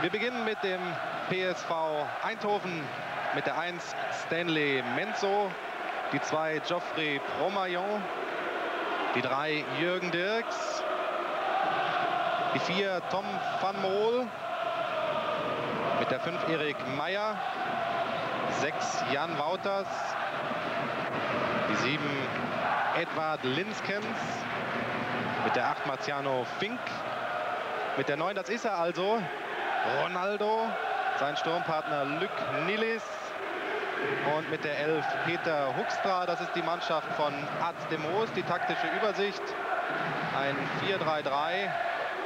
Wir beginnen mit dem PSV Eindhoven mit der 1 Stanley Menzo, die 2 Geoffrey Promaillon, die 3 Jürgen Dirks, die 4 Tom van Mool, mit der 5 Erik Meyer, 6 Jan Wouters, die 7 Edward Linskens, mit der 8 Marciano Fink, mit der 9, das ist er also, Ronaldo, sein Sturmpartner Luc Nilis und mit der 11 Peter Huckstra. Das ist die Mannschaft von Ad de Moos, die taktische Übersicht. Ein 4-3-3.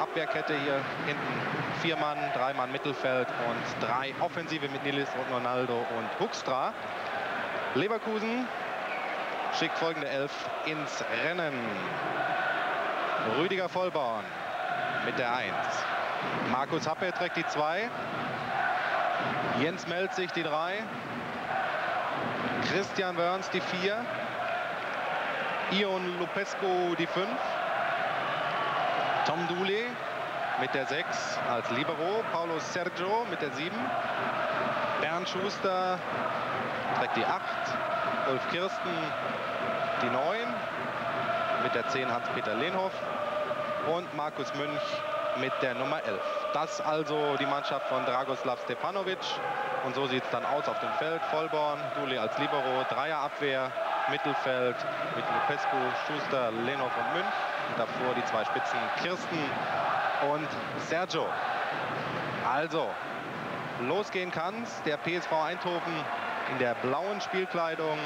Abwehrkette hier hinten vier Mann, drei Mann Mittelfeld und drei Offensive mit Nilis und Ronaldo und Huckstra. Leverkusen schickt folgende Elf ins Rennen. Rüdiger Vollborn mit der 1. Markus Happe trägt die 2. Jens Melzig die 3. Christian Wörns die 4. Ion Lupescu die 5. Tom Dooley mit der 6 als Libero. Paulo Sergio mit der 7. Bernd Schuster trägt die 8. Ulf Kirsten die 9. Mit der 10 Hans-Peter Lehnhoff. Und Markus Münch mit der Nummer 11. Das also die Mannschaft von Dragoslav Stepanovic. Und so sieht es dann aus auf dem Feld. Vollborn, Duli als Libero, Dreierabwehr, Mittelfeld mit Lupescu, Schuster, Lenov und Münch. Und davor die zwei Spitzen Kirsten und Sergio. Also, losgehen kann's. Der PSV Eindhoven in der blauen Spielkleidung.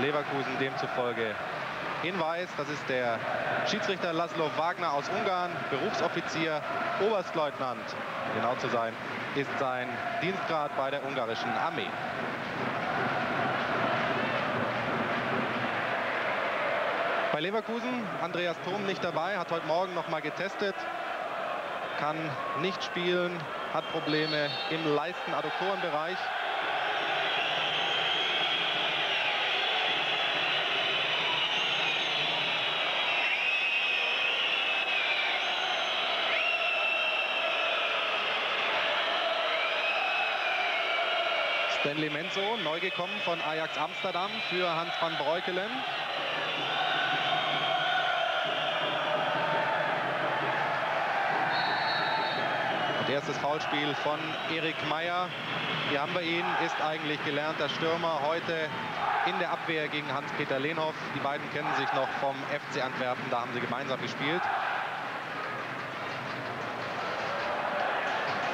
Leverkusen demzufolge in Weiß. Das ist der Schiedsrichter Laszlo Wagner aus Ungarn, Berufsoffizier, Oberstleutnant, genau zu sein, ist sein Dienstgrad bei der ungarischen Armee. Bei Leverkusen, Andreas Thom nicht dabei, hat heute Morgen noch mal getestet, kann nicht spielen, hat Probleme im Leisten-Adduktorenbereich. Stanley Menzo, neu gekommen von Ajax Amsterdam für Hans van Breukelen. Und erstes Foulspiel von Erik Meyer. Hier haben wir ihn, ist eigentlich gelernter Stürmer. Heute in der Abwehr gegen Hans-Peter Lehnhoff. Die beiden kennen sich noch vom FC Antwerpen, da haben sie gemeinsam gespielt.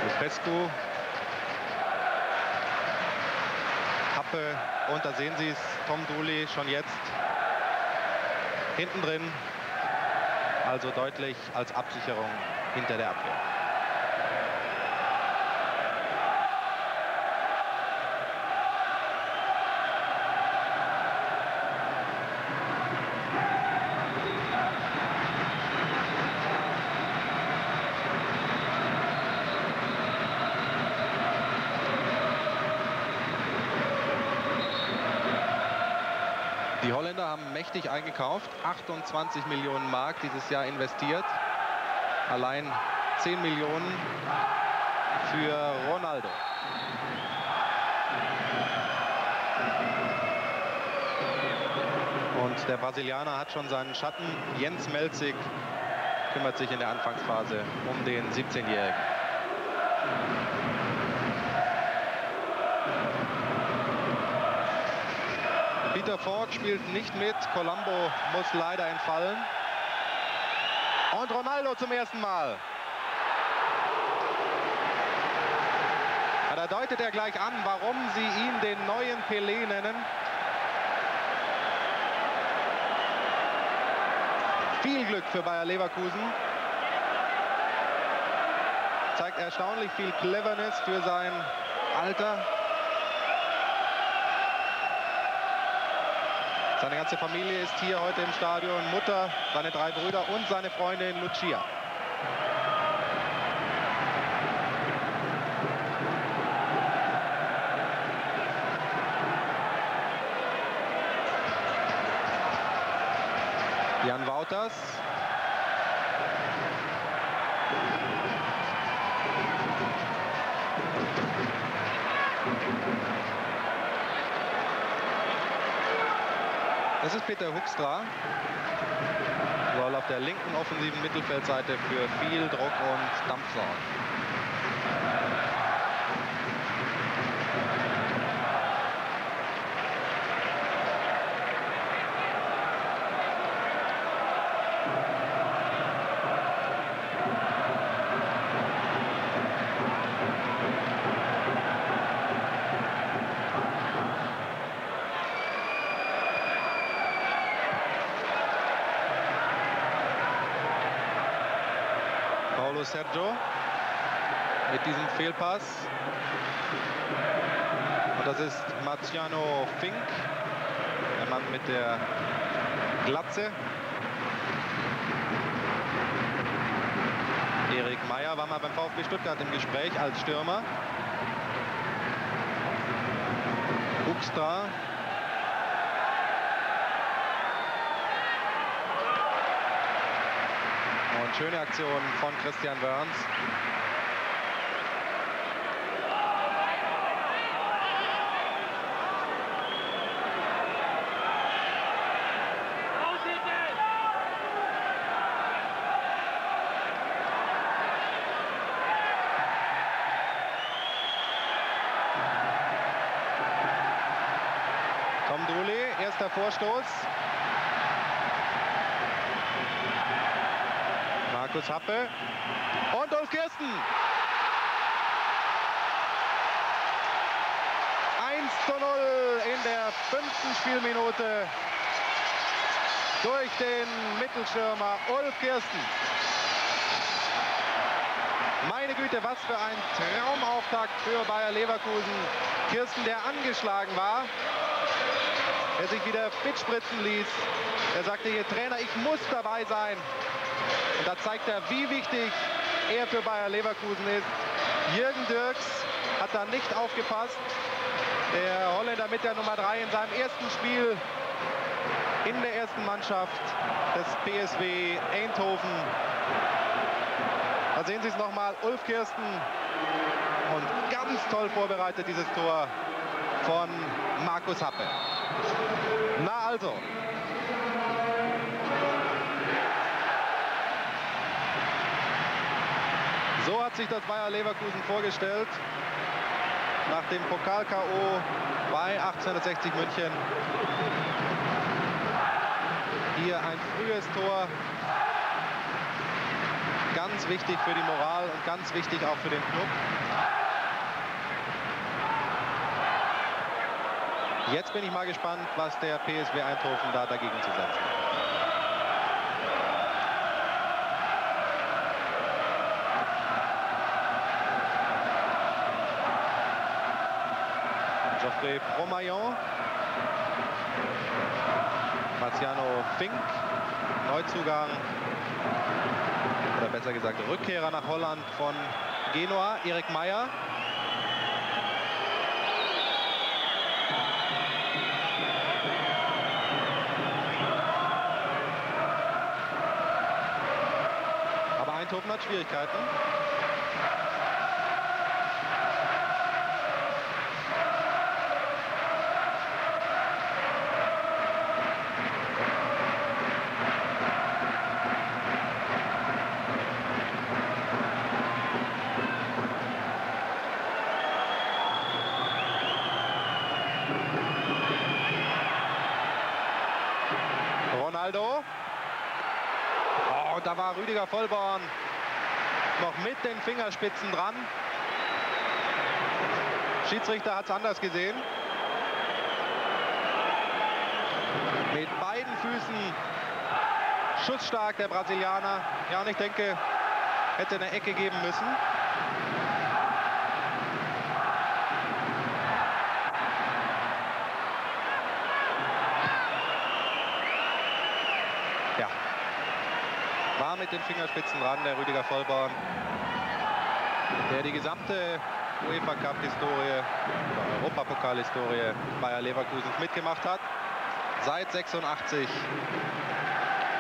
Lupescu Etappe. Und da sehen Sie es, Tom Dooley schon jetzt hinten drin. Also deutlich als Absicherung hinter der Abwehr. Eingekauft. 28 Millionen Mark dieses Jahr investiert. Allein 10 Millionen für Ronaldo. Und der Brasilianer hat schon seinen Schatten. Jens Melzig kümmert sich in der Anfangsphase um den 17-Jährigen. Falk spielt nicht mit. Colombo muss leider entfallen. Und Ronaldo zum ersten Mal. Ja, da deutet er gleich an, warum sie ihn den neuen Pelé nennen. Viel Glück für Bayer Leverkusen. Zeigt erstaunlich viel Cleverness für sein Alter. Seine ganze Familie ist hier heute im Stadion. Mutter, seine drei Brüder und seine Freundin Lucia. Jan Wouters. Das ist Peter Huckstra. Soll auf der linken offensiven Mittelfeldseite für viel Druck und Dampf sorgen. Sergio mit diesem Fehlpass. Und das ist Marciano Fink, der Mann mit der Glatze. Erik Meyer war mal beim VfB Stuttgart im Gespräch als Stürmer. Buxtra Schöne Aktion von Christian Wörns. Tom Dooley, erster Vorstoß. Markus Happe und Ulf Kirsten. 1 zu 0 in der fünften Spielminute durch den Mittelstürmer Ulf Kirsten. Meine Güte, was für ein Traumauftakt für Bayer Leverkusen. Kirsten, der angeschlagen war, der sich wieder fit spritzen ließ. Er sagte hier, Trainer, ich muss dabei sein. Und da zeigt er, wie wichtig er für Bayer Leverkusen ist. Jürgen Dirks hat da nicht aufgepasst. Der Holländer mit der Nummer 3 in seinem ersten Spiel in der ersten Mannschaft des PSW Eindhoven. Da sehen Sie es nochmal, Ulf Kirsten. Und ganz toll vorbereitet dieses Tor von Markus Happe. Na also, So hat sich das Bayer Leverkusen vorgestellt. Nach dem Pokal-K.O. bei 1860 München. Hier ein frühes Tor. Ganz wichtig für die Moral und ganz wichtig auch für den Club. Jetzt bin ich mal gespannt, was der PSW Eindhoven da dagegen zu setzen hat. Geoffrey Promaillon. Marciano Fink, Neuzugang, oder besser gesagt Rückkehrer nach Holland von Genua, Erik Meyer. Aber Eindhoven hat Schwierigkeiten. Da war Rüdiger Vollborn noch mit den Fingerspitzen dran. Schiedsrichter hat es anders gesehen. Mit beiden Füßen schussstark der Brasilianer. Ja, und ich denke, hätte eine Ecke geben müssen. Mit den Fingerspitzen dran, der Rüdiger Vollborn, der die gesamte UEFA Cup-Historie Europapokal-Historie Bayer Leverkusens mitgemacht hat. Seit 86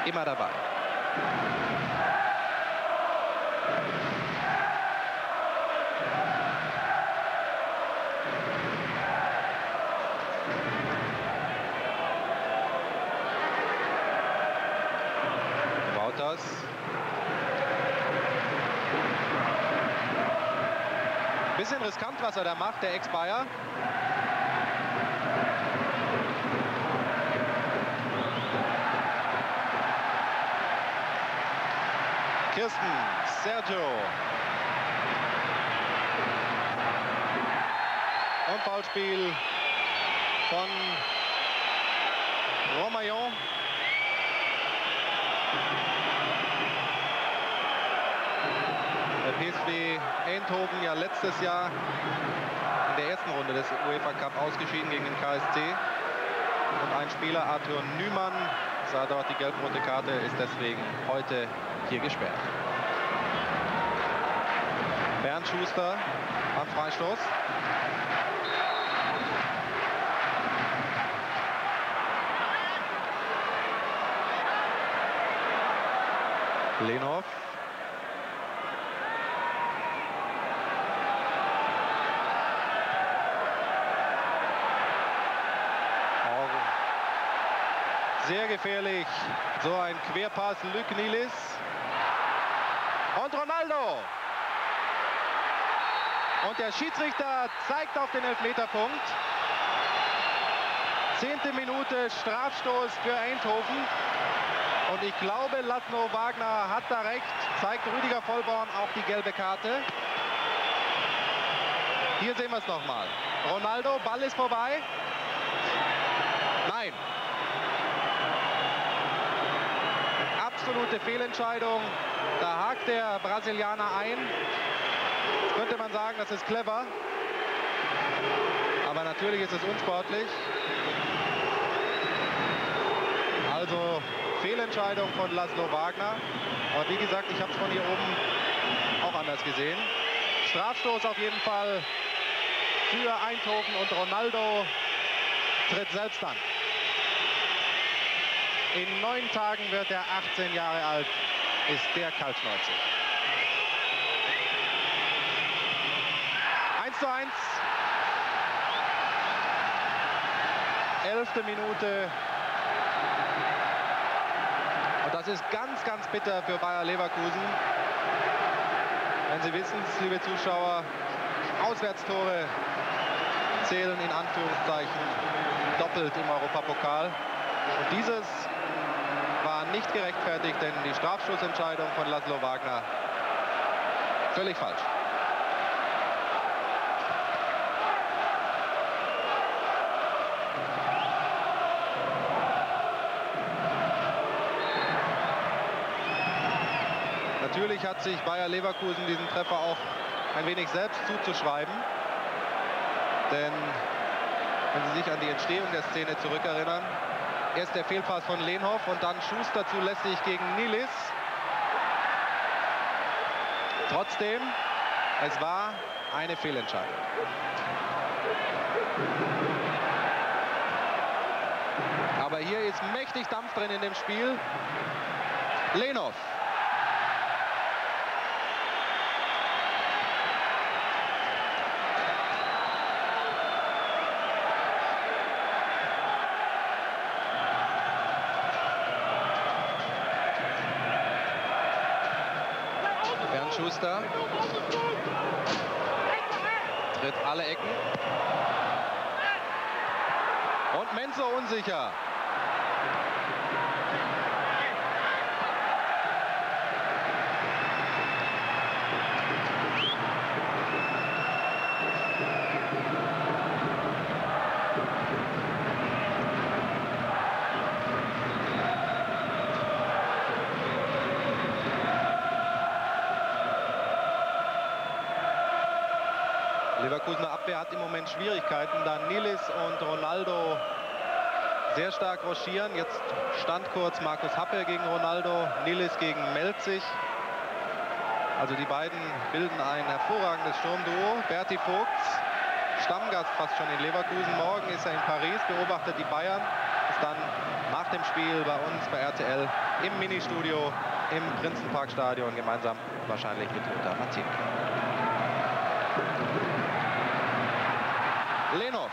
immer dabei. Bisschen riskant, was er da macht, der Ex-Bayer. Kirsten, Sergio. Und Foulspiel von Eindhoven ja letztes Jahr in der ersten Runde des UEFA Cup ausgeschieden gegen den KSC. Und ein Spieler, Arthur Nümann, sah dort die gelb-rote Karte, ist deswegen heute hier gesperrt. Bernd Schuster am Freistoß. Lenhoff. Sehr gefährlich. So ein Querpass, Luc. Und Ronaldo. Und der Schiedsrichter zeigt auf den Elfmeterpunkt. Zehnte Minute Strafstoß für Eindhoven. Und ich glaube, Laszlo Wagner hat da recht. Zeigt Rüdiger Vollborn auch die gelbe Karte. Hier sehen wir es nochmal. Ronaldo, Ball ist vorbei. Nein. Absolute Fehlentscheidung. Da hakt der Brasilianer ein. Könnte man sagen, das ist clever. Aber natürlich ist es unsportlich. Also Fehlentscheidung von Laszlo Wagner. Aber wie gesagt, ich habe es von hier oben auch anders gesehen. Strafstoß auf jeden Fall für Eindhoven und Ronaldo tritt selbst an. In neun Tagen wird er 18 Jahre alt, ist der Kaltschnäuze. 1 zu 1. Elfte Minute das ist ganz, ganz bitter für Bayer Leverkusen. Wenn Sie wissen, liebe Zuschauer, Auswärtstore zählen in Anführungszeichen doppelt im Europapokal. Und dieses nicht gerechtfertigt, denn die Strafschussentscheidung von Laszlo Wagner völlig falsch. Natürlich hat sich Bayer Leverkusen diesen Treffer auch ein wenig selbst zuzuschreiben. Denn wenn Sie sich an die Entstehung der Szene zurückerinnern, erst der Fehlpass von Lehnhoff und dann Schuster zulässig gegen Nilis. Trotzdem, es war eine Fehlentscheidung. Aber hier ist mächtig Dampf drin in dem Spiel. Lehnhoff Schuster. Tritt alle Ecken. Und Menzo unsicher. Leverkusener Abwehr hat im Moment Schwierigkeiten, da Nilis und Ronaldo sehr stark rochieren. Jetzt stand kurz Markus Happe gegen Ronaldo, Nilis gegen Melzig. Also die beiden bilden ein hervorragendes Sturmduo. Berti Vogts, Stammgast fast schon in Leverkusen. Morgen ist er in Paris, beobachtet die Bayern. Ist dann nach dem Spiel bei uns bei RTL im Ministudio im Prinzenparkstadion gemeinsam wahrscheinlich mit Lothar Mathieu. Lenov.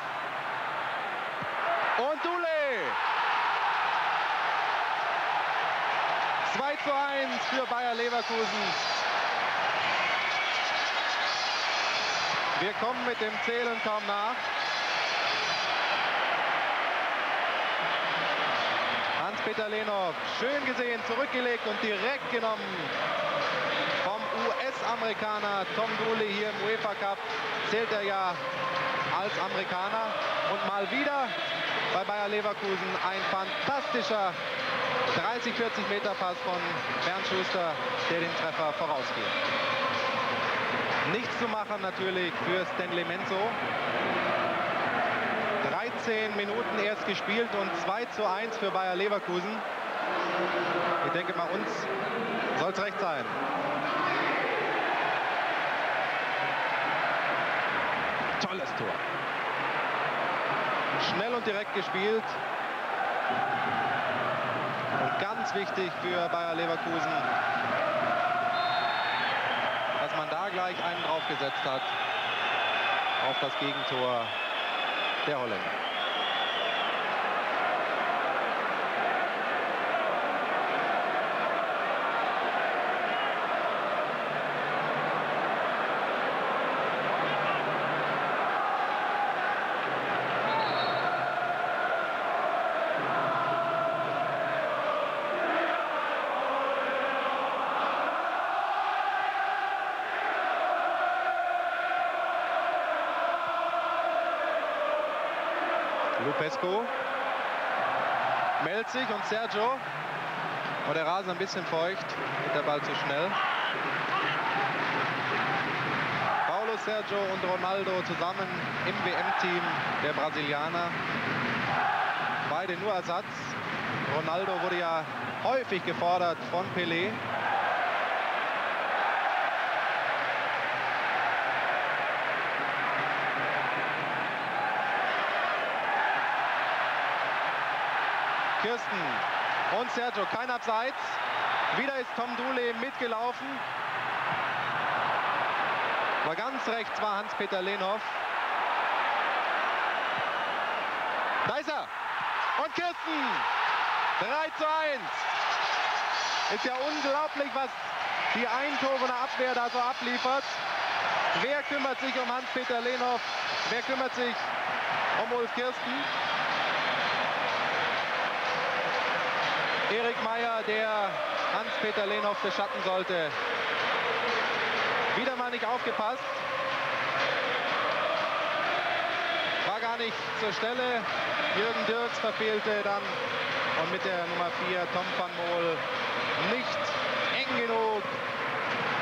Und Dule. 2 zu 1 für Bayer Leverkusen. Wir kommen mit dem Zählen kaum nach. Hans-Peter Lehnhoff, schön gesehen, zurückgelegt und direkt genommen vom US-Amerikaner Tom Dooley hier im UEFA Cup. Zählt er ja als Amerikaner. Und mal wieder bei Bayer Leverkusen ein fantastischer 30-40 Meter Pass von Bernd Schuster, der den Treffer vorausgeht. Nichts zu machen natürlich für Stanley Menzo. 13 Minuten erst gespielt und 2 zu 1 für Bayer Leverkusen. Ich denke mal, uns soll es recht sein. Tolles Tor. Schnell und direkt gespielt. Ganz wichtig für Bayer Leverkusen, dass man da gleich einen draufgesetzt hat auf das Gegentor der Holländer. Meldet sich und Sergio. Aber der Rasen ein bisschen feucht, geht der Ball zu schnell. Paulo, Sergio und Ronaldo zusammen im WM-Team der Brasilianer. Beide nur Ersatz. Ronaldo wurde ja häufig gefordert von Pelé. Kirsten und Sergio, kein Abseits. Wieder ist Tom Dooley mitgelaufen. Aber ganz rechts war Hans-Peter Lehnhoff. Da ist er. Und Kirsten. 3 zu 1. Ist ja unglaublich, was die Eindhovener Abwehr da so abliefert. Wer kümmert sich um Hans-Peter Lehnhoff? Wer kümmert sich um Ulf Kirsten? Erik Meyer, der Hans-Peter Lehnhoff beschatten sollte. Wieder mal nicht aufgepasst. War gar nicht zur Stelle. Jürgen Dirks verfehlte dann. Und mit der Nummer 4 Tom van Mool nicht eng genug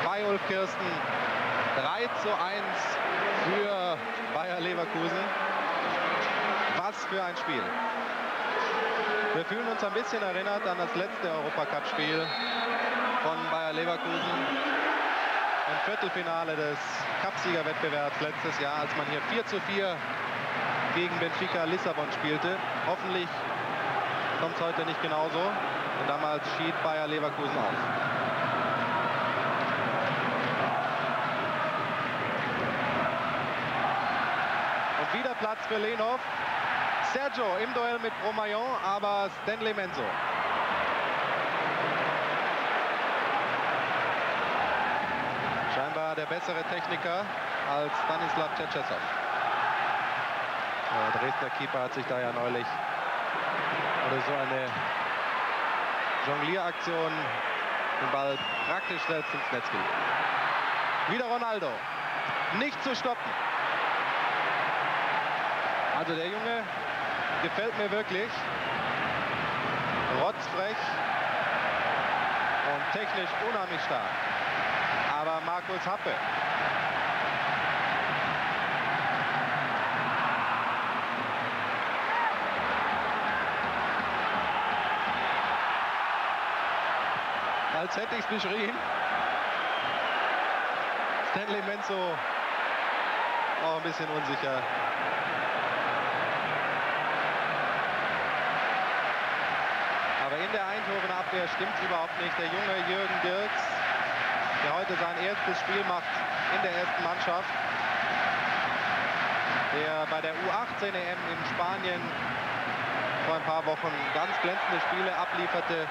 bei Ulf Kirsten. 3 zu 1 für Bayer Leverkusen. Was für ein Spiel. Wir fühlen uns ein bisschen erinnert an das letzte Europacup-Spiel von Bayer Leverkusen im Viertelfinale des Cupsiegerwettbewerbs letztes Jahr, als man hier 4 zu 4 gegen Benfica Lissabon spielte. Hoffentlich kommt es heute nicht genauso. Und damals schied Bayer Leverkusen auf. Und wieder Platz für Lehnhoff. Sergio im Duell mit Bromaillon, aber Stanley Menzo. Scheinbar der bessere Techniker als Stanislav Tschetschesow. Der Dresdner Keeper hat sich da ja neulich oder so eine Jonglieraktion den Ball praktisch selbst ins Netz gelegt. Wieder Ronaldo. Nicht zu stoppen. Also der Junge gefällt mir wirklich. Rotzfrech und technisch unheimlich stark. Aber Markus Happe. Als hätte ich es beschrieben. Stanley Menzo auch ein bisschen unsicher. In der Eindhovener Abwehr stimmt überhaupt nicht. Der junge Jürgen Dirks, der heute sein erstes Spiel macht in der ersten Mannschaft, der bei der U18 EM in Spanien vor ein paar Wochen ganz glänzende Spiele ablieferte,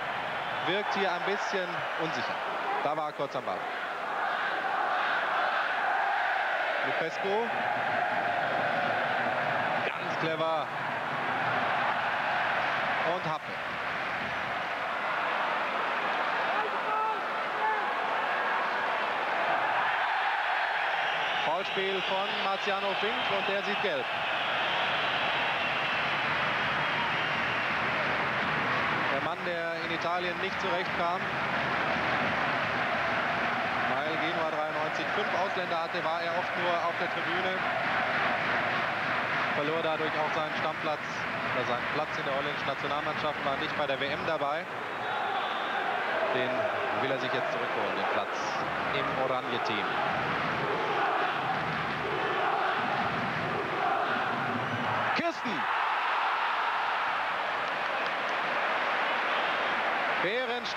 wirkt hier ein bisschen unsicher. Da war er kurz am Ball. Lupescu. Ganz clever. Und Happe. Foulspiel von Marciano Fink und der sieht gelb. Der Mann, der in Italien nicht zurechtkam, weil Genua 93 fünf Ausländer hatte, war er oft nur auf der Tribüne. Verlor dadurch auch seinen Stammplatz oder seinen Platz in der holländischen Nationalmannschaft, war nicht bei der WM dabei. Den will er sich jetzt zurückholen, den Platz im Oranje-Team. Kirsten.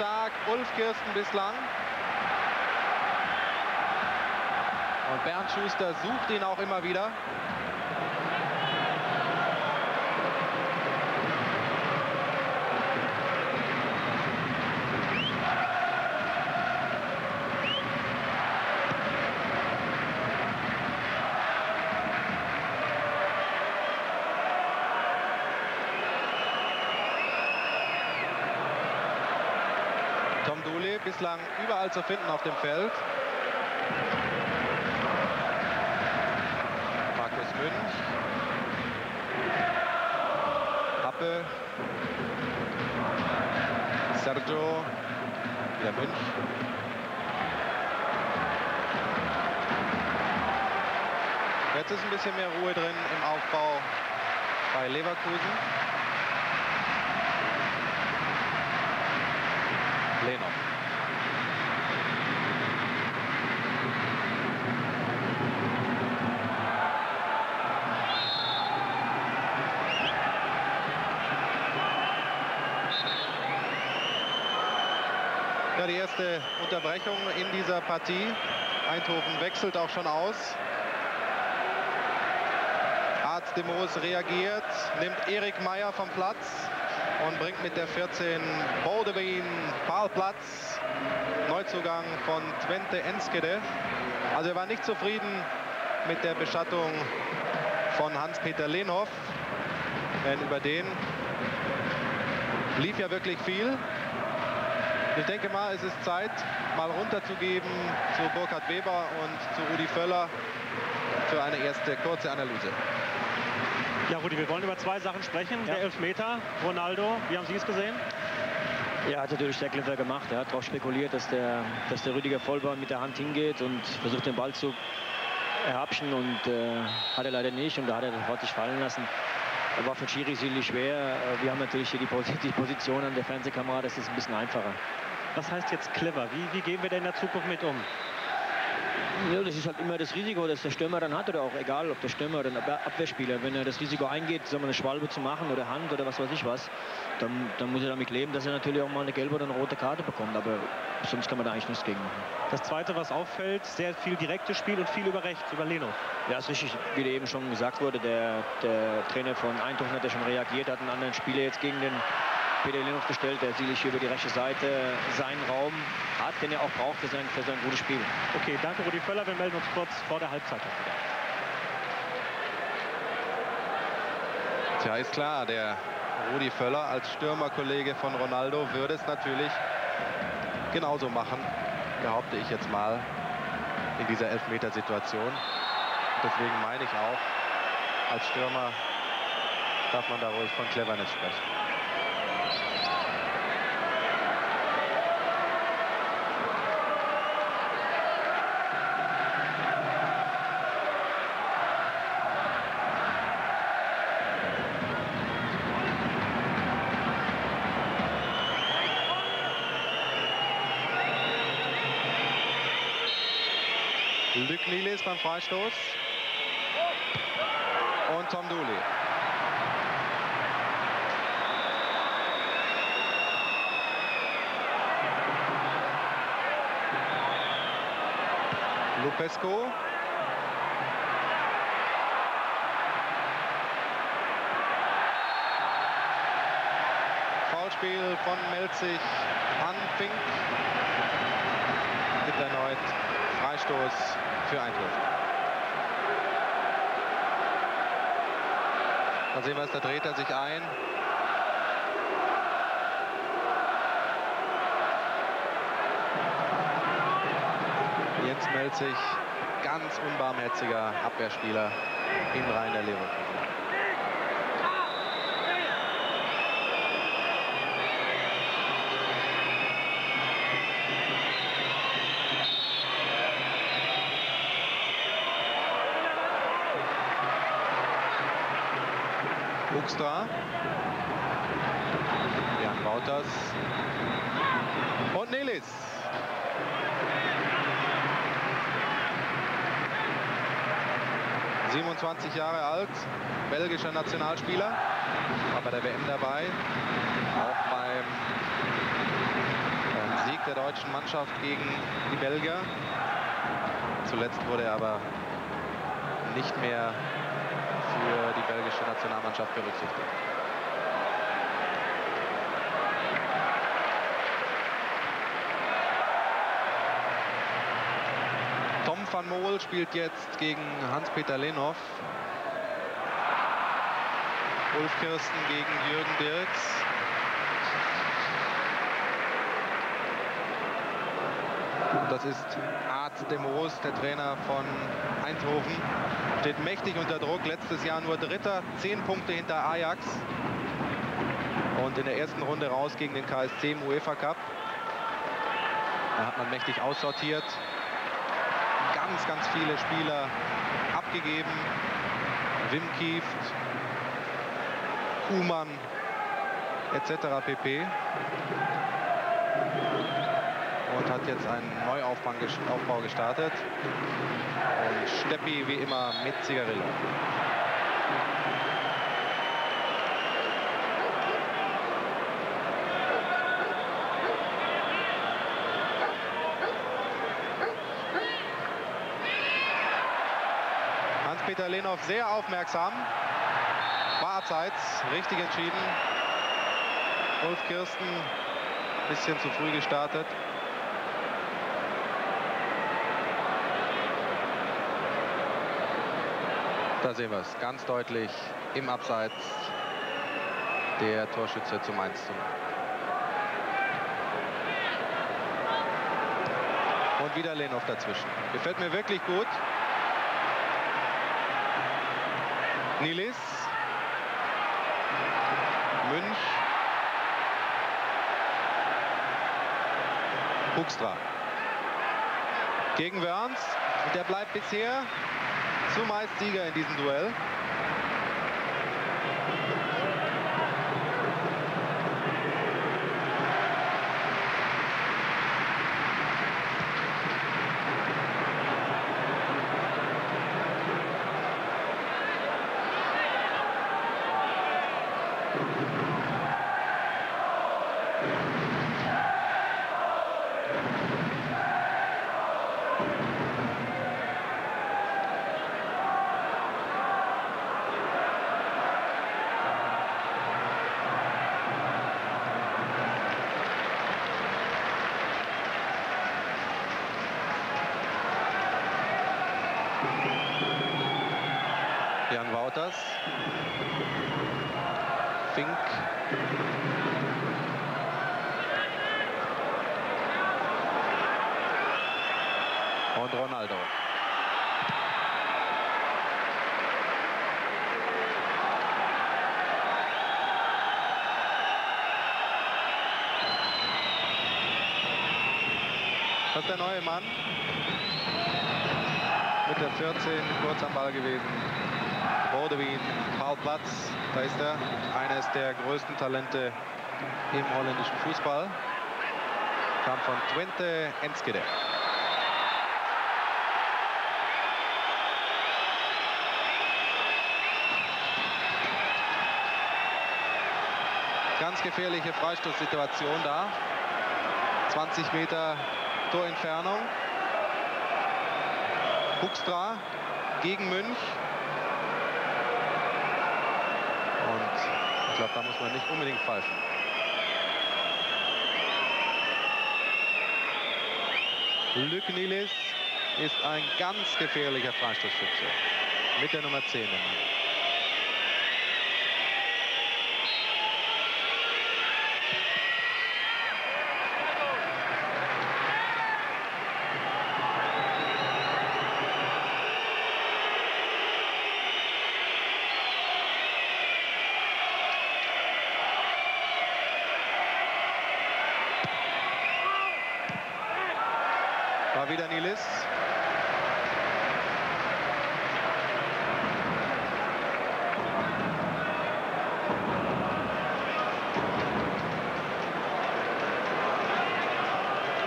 Bärenstark, Ulf Kirsten bislang. Und Bernd Schuster sucht ihn auch immer wieder. Tom Dooley bislang überall zu finden auf dem Feld. Markus Münch. Happe. Sergio. Wieder Münch. Jetzt ist ein bisschen mehr Ruhe drin im Aufbau bei Leverkusen. Lenov. Ja, die erste Unterbrechung in dieser Partie. Eindhoven wechselt auch schon aus. Arzt de Moos reagiert, nimmt Erik Meyer vom Platz und bringt mit der 14 Baldewin Paarplatz. Neuzugang von Twente Enskede. Also er war nicht zufrieden mit der Beschattung von Hans-Peter Lenhoff. Denn über den lief ja wirklich viel. Ich denke mal, es ist Zeit, mal runterzugeben zu Burkhard Weber und zu Rudi Völler für eine erste kurze Analyse. Ja, Rudi, wir wollen über zwei Sachen sprechen. Ja. Der Elfmeter, Ronaldo, wie haben Sie es gesehen? Ja, hat natürlich sehr clever gemacht. Er hat darauf spekuliert, dass der, dass der Rüdiger Vollball mit der Hand hingeht und versucht den Ball zu erhabschen und äh, hat er leider nicht und da hat er sofort sich fallen lassen. Er war für Schiri ziemlich schwer. Äh, Wir haben natürlich hier die Position an der Fernsehkamera, das ist ein bisschen einfacher. Was heißt jetzt clever? Wie, wie gehen wir denn in der Zukunft mit um? Ja, das ist halt immer das Risiko, das der Stürmer dann hat oder auch egal, ob der Stürmer oder ein Abwehr- Abwehrspieler, wenn er das Risiko eingeht, sagen wir, eine Schwalbe zu machen oder Hand oder was weiß ich was, dann, dann muss er damit leben, dass er natürlich auch mal eine gelbe oder eine rote Karte bekommt. Aber sonst kann man da eigentlich nichts gegen machen. Das Zweite, was auffällt, sehr viel direktes Spiel und viel über rechts, über Leno. Ja, ist richtig, wie eben schon gesagt wurde, der, der Trainer von Eindhoven hat ja schon reagiert, hat einen anderen Spieler jetzt gegen den Peter Lenhoff gestellt, der sicherlich über die rechte Seite seinen Raum hat, den er auch braucht für sein, für sein gutes Spiel. Okay, danke Rudi Völler. Wir melden uns kurz vor der Halbzeit wieder. Tja, ist klar, der Rudi Völler als Stürmerkollege von Ronaldo würde es natürlich genauso machen, behaupte ich jetzt mal, in dieser Elfmetersituation. Deswegen meine ich auch, als Stürmer darf man da ruhig von Cleverness sprechen. Luc Nilis beim Freistoß. Und Tom Dooley. Lupescu. Foulspiel von Melzig an Fink. Gibt erneut Freistoß für Eindhoven. Da sehen wir es, da dreht er sich ein. Jetzt meldet sich ganz unbarmherziger Abwehrspieler im Rhein der Leverkusen. ...27 Jahre alt, belgischer Nationalspieler, war bei der WM dabei, auch beim, beim Sieg der deutschen Mannschaft gegen die Belgier. Zuletzt wurde er aber nicht mehr für die belgische Nationalmannschaft berücksichtigt. Mool spielt jetzt gegen Hans-Peter Lenhoff. Ulf Kirsten gegen Jürgen Dirks. Das ist Art de der Trainer von Eindhoven. Steht mächtig unter Druck. Letztes Jahr nur Dritter, zehn Punkte hinter Ajax. Und in der ersten Runde raus gegen den KSC im UEFA Cup. Da hat man mächtig aussortiert. Ganz, ganz viele Spieler abgegeben. Wim Kieft, Kuhmann etc. pp und hat jetzt einen Neuaufbau gestartet. Und Steppi wie immer mit Zigarillo. Lenhoff sehr aufmerksam. War abseits, richtig entschieden. Ulf Kirsten ein bisschen zu früh gestartet. Da sehen wir es ganz deutlich im Abseits der Torschütze zum 1 zu 0. Und wieder Lenhoff dazwischen. Gefällt mir wirklich gut. Nilis. Münch. Huckstra. Gegen Wörns. Und der bleibt bisher zumeist Sieger in diesem Duell. Jan Wouters. Fink. Und Ronaldo. Das ist der neue Mann. Mit der 14 kurz am Ball gewesen. Bodewin, Paul Platz, da ist er. Eines der größten Talente im holländischen Fußball. Kam von Twente Enskede. Ganz gefährliche Freistoßsituation da. 20 Meter Torentfernung. Huckstra gegen Münch. Und ich glaube, da muss man nicht unbedingt pfeifen. Luc Nilis ist ein ganz gefährlicher Freistoßschütze. Mit der Nummer 10 im Mann. wieder Nilis.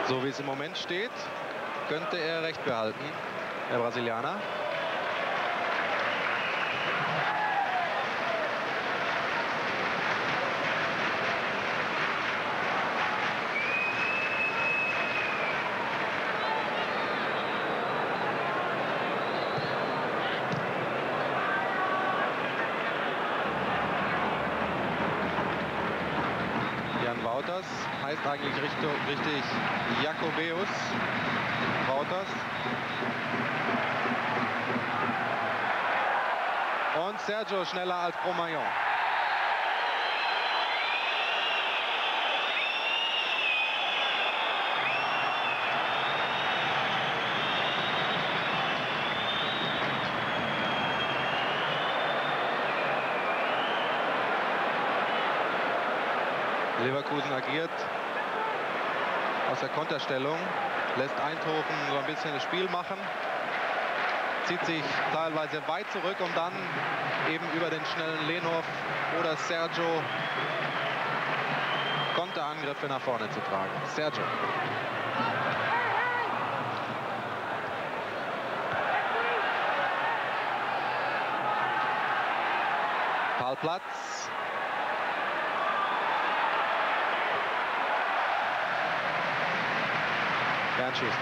So wie es im Moment steht, könnte er recht behalten, der Brasilianer. Wouters heißt eigentlich richtig Jakobeus Wouters. Und Sergio schneller als Promaillon. Leverkusen agiert aus der Konterstellung, lässt Eindhoven so ein bisschen das Spiel machen, zieht sich teilweise weit zurück, um dann eben über den schnellen Lehnhoff oder Sergio Konterangriffe nach vorne zu tragen. Sergio. Paul Platz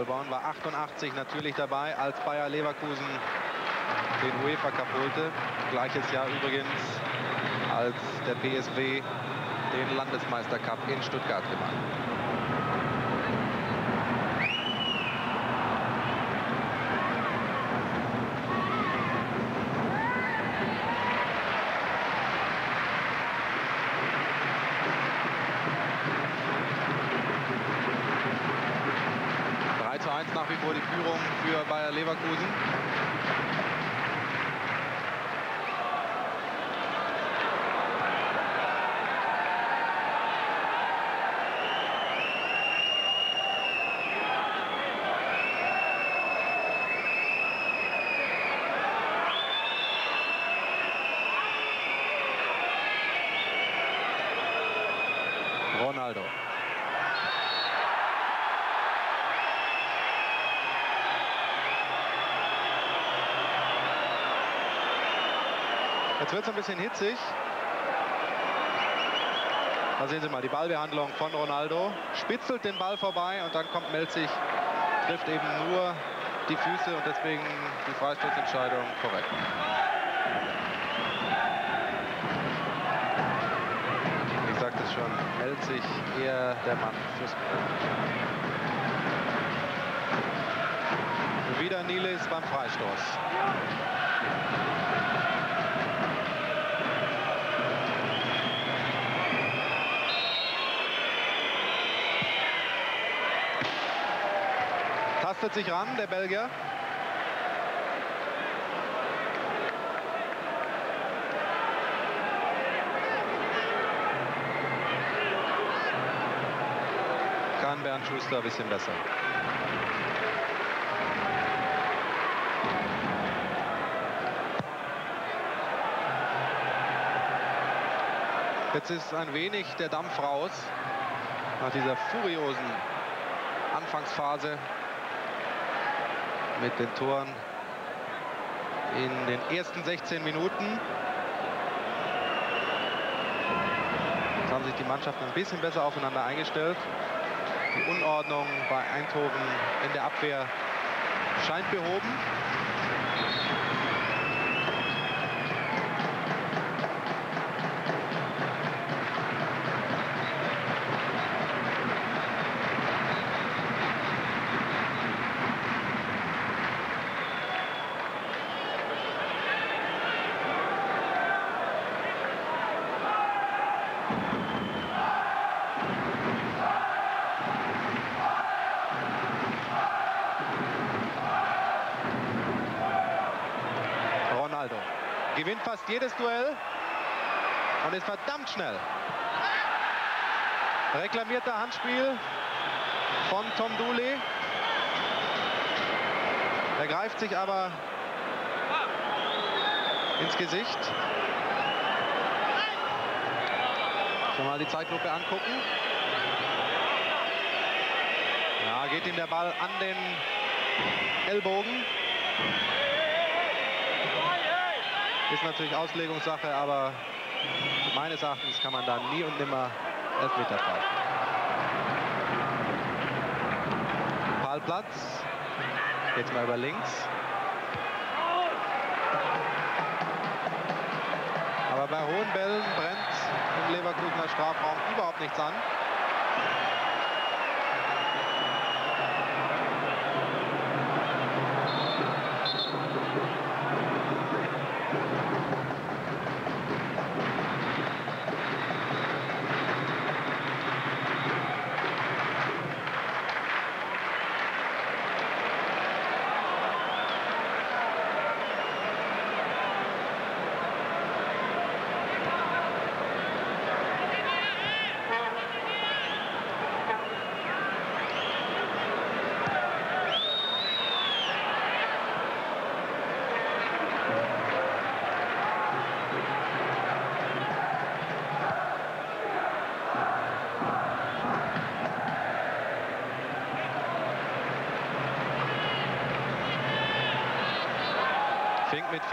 Vollborn war 88 natürlich dabei, als Bayer Leverkusen den UEFA Cup holte. Gleiches Jahr übrigens, als der PSW den Landesmeister Cup in Stuttgart gewann. 1 nach wie vor die Führung für Bayer Leverkusen. Ronaldo. Jetzt wird es ein bisschen hitzig. Da sehen Sie mal die Ballbehandlung von Ronaldo. Spitzelt den Ball vorbei und dann kommt Melzig, trifft eben nur die Füße und deswegen die Freistoßentscheidung korrekt. Ich sagte es schon, Melzig eher der Mann fürs Wieder Niles beim Freistoß. Tastet sich ran, der Belgier. Kann Bernd Schuster ein bisschen besser. Jetzt ist ein wenig der Dampf raus nach dieser furiosen Anfangsphase mit den Toren in den ersten 16 Minuten. Jetzt haben sich die Mannschaften ein bisschen besser aufeinander eingestellt. Die Unordnung bei Eindhoven in der Abwehr scheint behoben. Gewinnt fast jedes Duell und ist verdammt schnell. Reklamierter Handspiel von Tom Dooley. Er greift sich aber ins Gesicht. Schon mal die Zeitlupe angucken. Ja, geht ihm der Ball an den Ellbogen. Ist natürlich Auslegungssache, aber meines Erachtens kann man da nie und nimmer Elfmeter pfeifen. Palplatz. Jetzt mal über links. Aber bei hohen Bällen brennt im Leverkusener Strafraum überhaupt nichts an.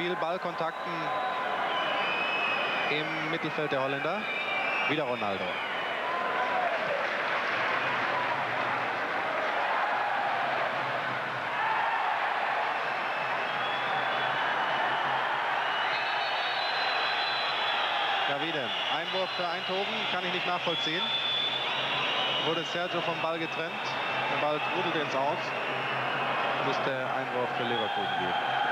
Viel Ballkontakten im Mittelfeld der Holländer. Wieder Ronaldo. Denn? Einwurf für Eindhoven kann ich nicht nachvollziehen. Wurde Sergio vom Ball getrennt. Der Ball trudelte ins Aus. Müsste Einwurf für Leverkusen geben.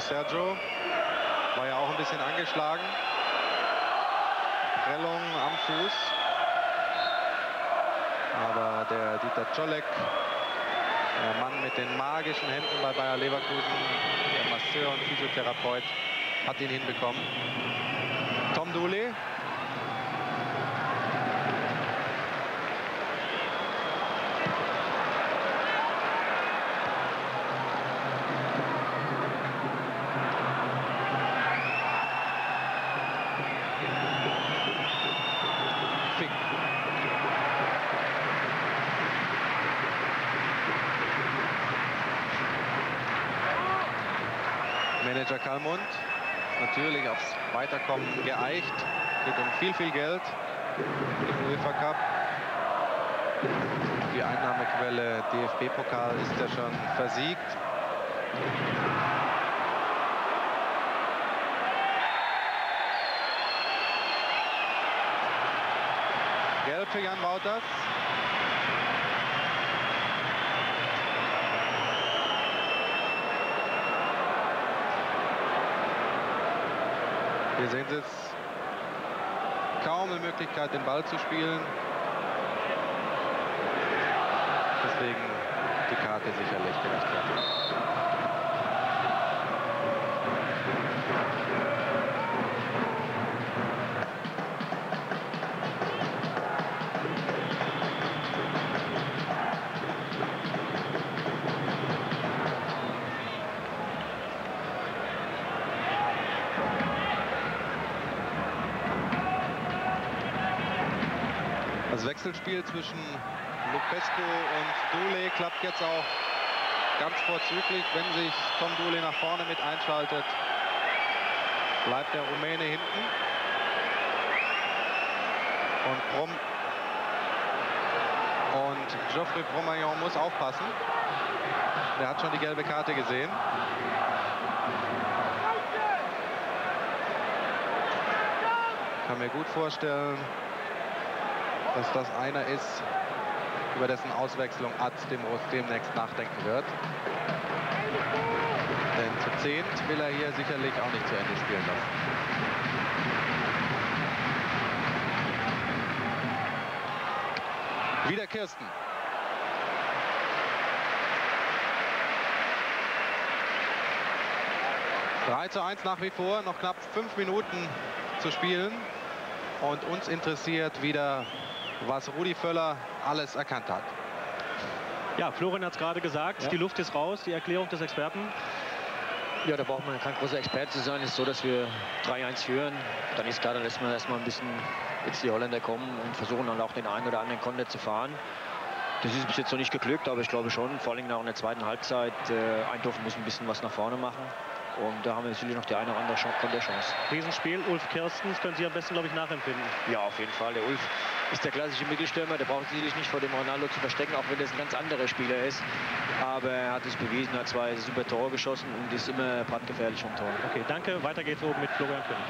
Sergio war ja auch ein bisschen angeschlagen. Prellung am Fuß. Aber der Dieter Czolek, der Mann mit den magischen Händen bei Bayer Leverkusen, der Masseur und Physiotherapeut, hat ihn hinbekommen. Tom Dooley Manager Kalmund natürlich aufs Weiterkommen geeicht. Geht um viel, viel Geld im UEFA Cup. Die Einnahmequelle DFB-Pokal ist ja schon versiegt. Gelb für Jan Wouters. Hier sehen Sie es. Kaum eine Möglichkeit, den Ball zu spielen. Deswegen die Karte sicherlich Wechselspiel zwischen Lupescu und Dule klappt jetzt auch ganz vorzüglich, wenn sich Tom Dule nach vorne mit einschaltet. Bleibt der Rumäne hinten. Und Prom und Geoffrey Promaillon muss aufpassen. Der hat schon die gelbe Karte gesehen. kann mir gut vorstellen, dass das einer ist, über dessen Auswechslung Ad demnächst nachdenken wird. Denn zu zehnt will er hier sicherlich auch nicht zu Ende spielen lassen. Wieder Kirsten. Drei zu 1 nach wie vor, noch knapp fünf Minuten zu spielen. Und uns interessiert wieder, was Rudi Völler alles erkannt hat. Ja, Florian hat es gerade gesagt, ja. die Luft ist raus, die Erklärung des Experten. Ja, da braucht man kein großer Experte zu sein. Es ist so, dass wir 3-1 führen. Dann ist klar, dann lässt man erstmal ein bisschen jetzt die Holländer kommen und versuchen dann auch den einen oder anderen Konter zu fahren. Das ist bis jetzt noch nicht geglückt, aber ich glaube schon, vor allem auch in der zweiten Halbzeit, äh, Eindhoven muss ein bisschen was nach vorne machen. Und da haben wir natürlich noch die eine oder andere Chance. Riesenspiel, Ulf Kirstens können Sie am besten, glaube ich, nachempfinden. Ja, auf jeden Fall. Der Ulf ist der klassische Mittelstürmer, der braucht sich nicht vor dem Ronaldo zu verstecken, auch wenn das ein ganz anderer Spieler ist. Aber er hat es bewiesen, hat zwei super Tore geschossen und ist immer brandgefährlich vom Tor. Okay, danke. Weiter geht's oben mit Florian König.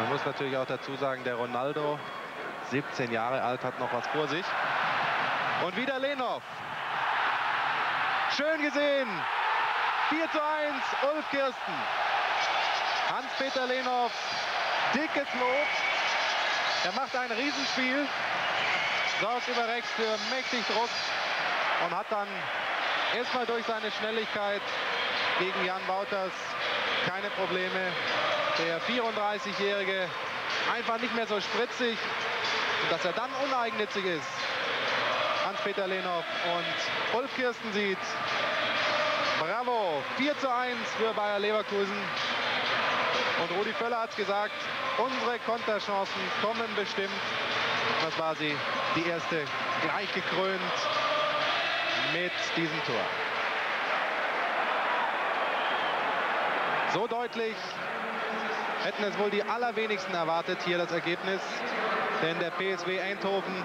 Man muss natürlich auch dazu sagen, der Ronaldo, 17 Jahre alt, hat noch was vor sich. Und wieder Lenov. Schön gesehen. 4 zu 1, Ulf Kirsten. Hans-Peter Lehnhoff, dickes Lob. Er macht ein Riesenspiel, sorgt über rechts für mächtig Druck und hat dann erstmal durch seine Schnelligkeit gegen Jan Wouters keine Probleme. Der 34-Jährige einfach nicht mehr so spritzig. Und dass er dann uneigennützig ist, Hans-Peter Lehnhoff und Ulf Kirsten sieht. Bravo, 4 zu 1 für Bayer Leverkusen. Und Rudi Völler hat es gesagt, unsere Konterchancen kommen bestimmt. Das war sie, die erste, gleich gekrönt mit diesem Tor. So deutlich hätten es wohl die allerwenigsten erwartet, hier das Ergebnis. Denn der PSW Eindhoven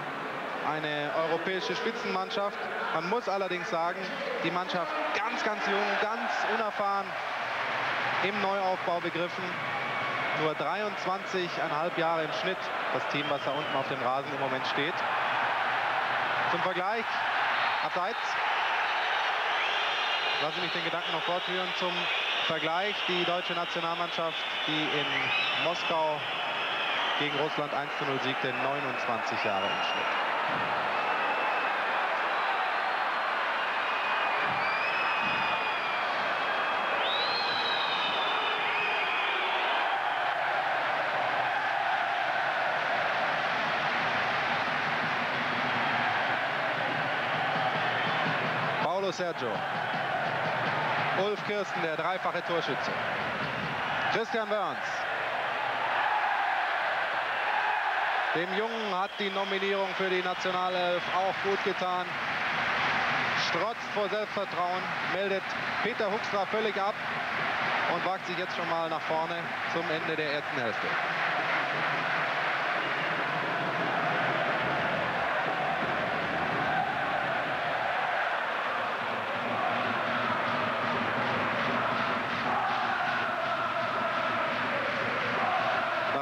eine europäische Spitzenmannschaft. Man muss allerdings sagen, die Mannschaft ganz, ganz jung, ganz unerfahren im Neuaufbau begriffen. Nur 23,5 Jahre im Schnitt, das Team, was da unten auf dem Rasen im Moment steht. Zum Vergleich, abseits, lassen Sie mich den Gedanken noch fortführen, zum Vergleich die deutsche Nationalmannschaft, die in Moskau gegen Russland 1 zu 0 siegte, 29 Jahre im Schnitt. Paulo Sergio. Ulf Kirsten, der dreifache Torschütze. Christian Wörns. Dem Jungen hat die Nominierung für die Nationalelf auch gut getan. Strotzt vor Selbstvertrauen, meldet Peter Huxtra völlig ab und wagt sich jetzt schon mal nach vorne zum Ende der ersten Hälfte.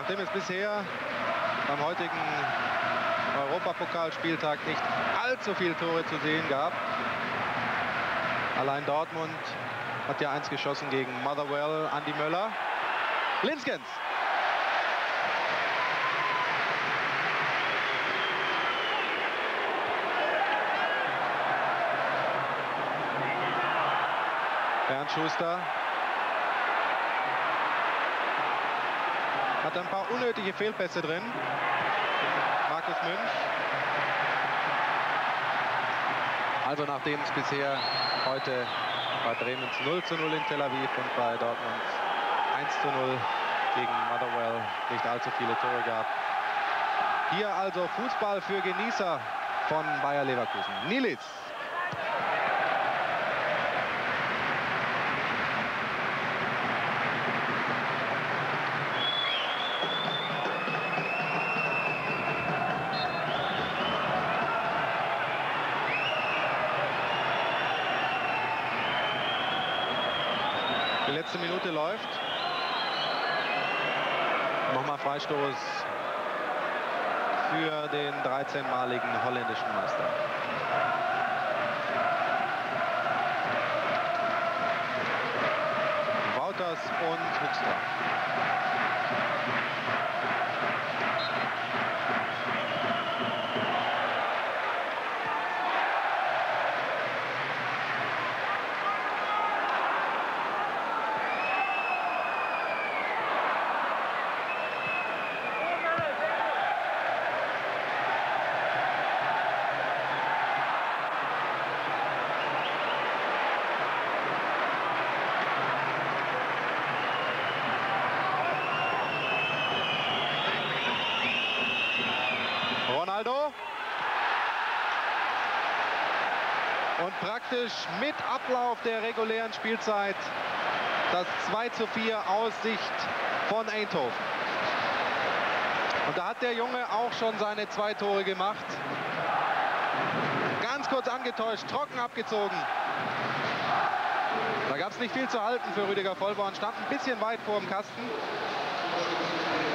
Nachdem es bisher beim heutigen Europapokalspieltag nicht allzu viele Tore zu sehen gab. Allein Dortmund hat ja eins geschossen gegen Motherwell, Andy Möller. Linskens. Bernd Schuster Hat ein paar unnötige Fehlpässe drin. Markus Münch. Also nachdem es bisher heute bei Bremens 0 zu 0 in Tel Aviv und bei Dortmund 1 zu 0 gegen Motherwell nicht allzu viele Tore gab. Hier also Fußball für Genießer von Bayer Leverkusen. Nilis. Die letzte Minute läuft. Freistoß für den 13-maligen holländischen Meister. Wouters und Hoekstra. Ronaldo. Und praktisch mit Ablauf der regulären Spielzeit das 2 zu 4 aus Sicht von Eindhoven. Und da hat der Junge auch schon seine zwei Tore gemacht. Ganz kurz angetäuscht, trocken abgezogen. Da gab es nicht viel zu halten für Rüdiger Vollborn, stand ein bisschen weit vor dem Kasten.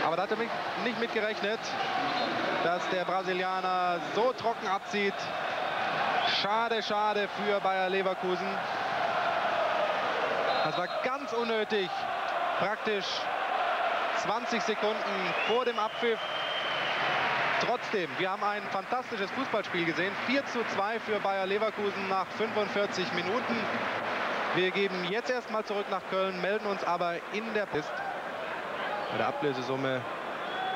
Aber da hat er nicht mit gerechnet, dass der Brasilianer so trocken abzieht. Schade, schade für Bayer Leverkusen. Das war ganz unnötig. Praktisch 20 Sekunden vor dem Abpfiff. Trotzdem, wir haben ein fantastisches Fußballspiel gesehen. 4 zu 2 für Bayer Leverkusen nach 45 Minuten. Wir geben jetzt erstmal zurück nach Köln, melden uns aber in der Pist. Bei der Ablösesumme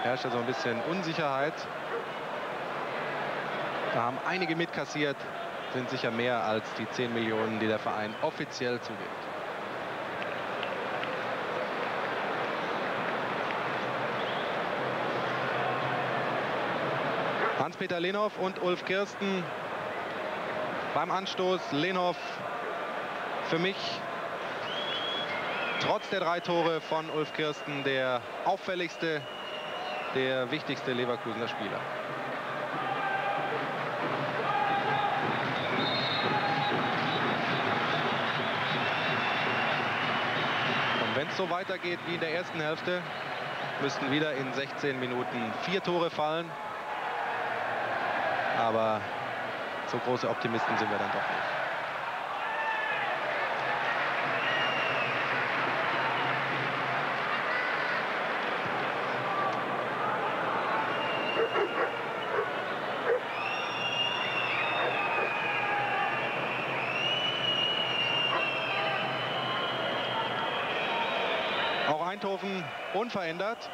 herrscht ja so ein bisschen Unsicherheit. Da haben einige mitkassiert, sind sicher mehr als die 10 Millionen, die der Verein offiziell zugibt. Hans-Peter Lenhoff und Ulf Kirsten beim Anstoß. Lenhoff für mich trotz der drei Tore von Ulf Kirsten der auffälligste, der wichtigste Leverkusener Spieler. Und wenn es so weitergeht wie in der ersten Hälfte, müssten wieder in 16 Minuten vier Tore fallen. Aber so große Optimisten sind wir dann doch nicht. Auch Eindhoven unverändert.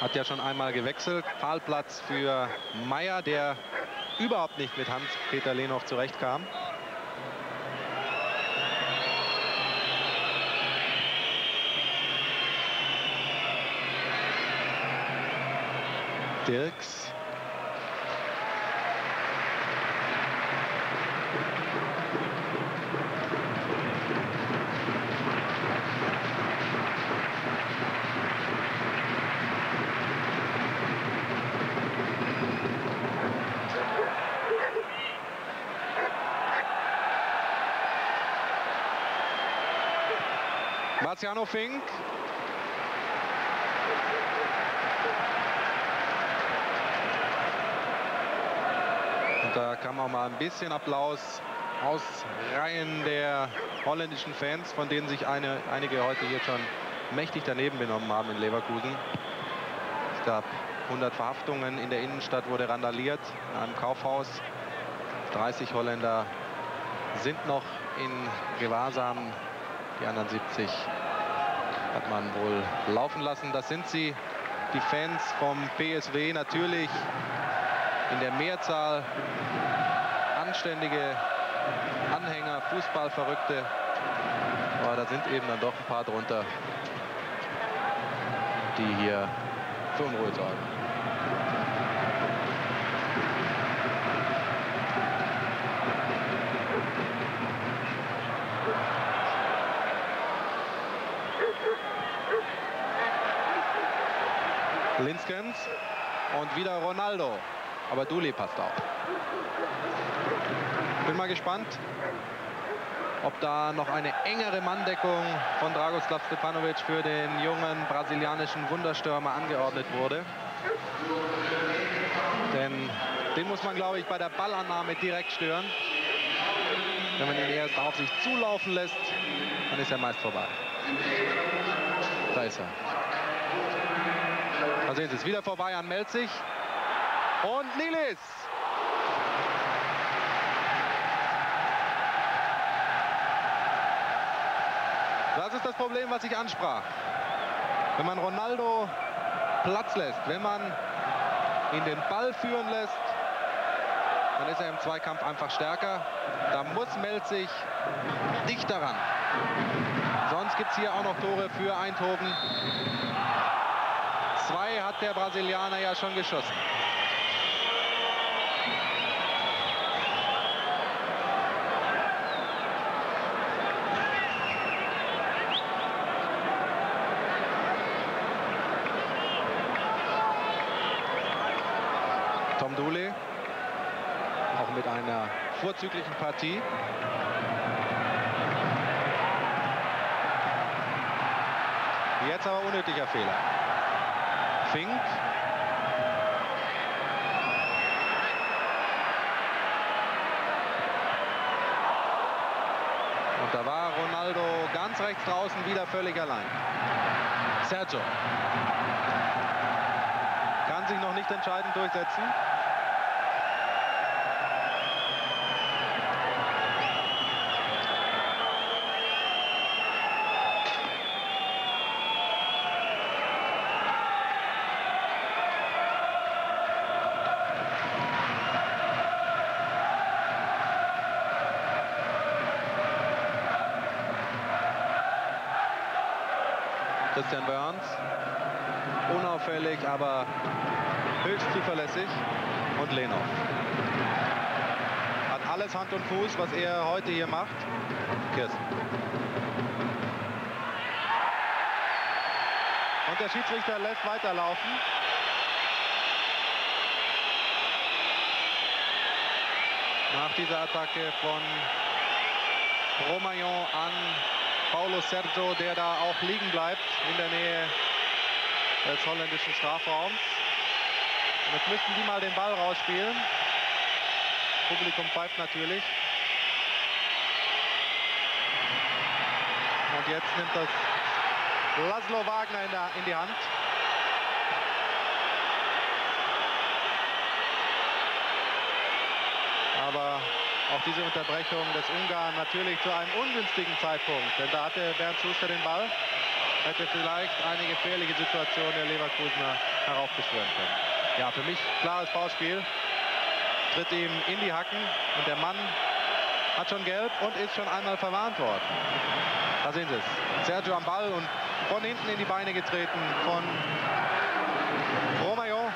Hat ja schon einmal gewechselt. Pfahlplatz für Meier, der überhaupt nicht mit Hans-Peter Lenhoff zurechtkam. Dirks. Marciano Fink. Und da kam auch mal ein bisschen Applaus aus Reihen der holländischen Fans, von denen sich eine, einige heute hier schon mächtig daneben benommen haben in Leverkusen. Es gab 100 Verhaftungen in der Innenstadt, wurde randaliert in einem Kaufhaus. 30 Holländer sind noch in Gewahrsam. Die anderen 70 hat man wohl laufen lassen. Das sind sie, die Fans vom PSW. Natürlich in der Mehrzahl anständige Anhänger, Fußballverrückte. Aber da sind eben dann doch ein paar drunter, die hier für Unruhe sorgen. Linskens und wieder Ronaldo. Aber Duli passt auf. Bin mal gespannt, ob da noch eine engere Manndeckung von Dragoslav Stepanovic für den jungen brasilianischen Wunderstürmer angeordnet wurde. Denn den muss man, glaube ich, bei der Ballannahme direkt stören. Wenn man ihn erst auf sich zulaufen lässt, dann ist er meist vorbei. Da ist er. Da sehen Sie es wieder vorbei an Melzig. Und Nilis. Das ist das Problem, was ich ansprach. Wenn man Ronaldo Platz lässt, wenn man ihn den Ball führen lässt, dann ist er im Zweikampf einfach stärker. Da muss Melzig dicht daran. Sonst gibt es hier auch noch Tore für Eindhoven. Zwei hat der Brasilianer ja schon geschossen. Tom Dooley, auch mit einer vorzüglichen Partie. Jetzt aber unnötiger Fehler. Fink. Und da war Ronaldo ganz rechts draußen wieder völlig allein. Sergio. Kann sich noch nicht entscheidend durchsetzen. Christian Burns. Unauffällig, aber höchst zuverlässig. Und Lenov. Hat alles Hand und Fuß, was er heute hier macht. Kirsten. Und der Schiedsrichter lässt weiterlaufen. Nach dieser Attacke von Romaillon an Paulo Sergio, der da auch liegen bleibt in der Nähe des holländischen Strafraums. Und jetzt müssten die mal den Ball rausspielen. Publikum pfeift natürlich. Und jetzt nimmt das Laszlo Wagner in, der, in die Hand. Aber auch diese Unterbrechung des Ungarn natürlich zu einem ungünstigen Zeitpunkt. Denn da hatte Bernd Schuster den Ball, hätte vielleicht eine gefährliche Situation der Leverkusener heraufbeschwören können. Ja, für mich klares Foulspiel. Tritt ihm in die Hacken und der Mann hat schon gelb und ist schon einmal verwarnt worden. Da sehen Sie es. Sergio am Ball und von hinten in die Beine getreten von Romayo.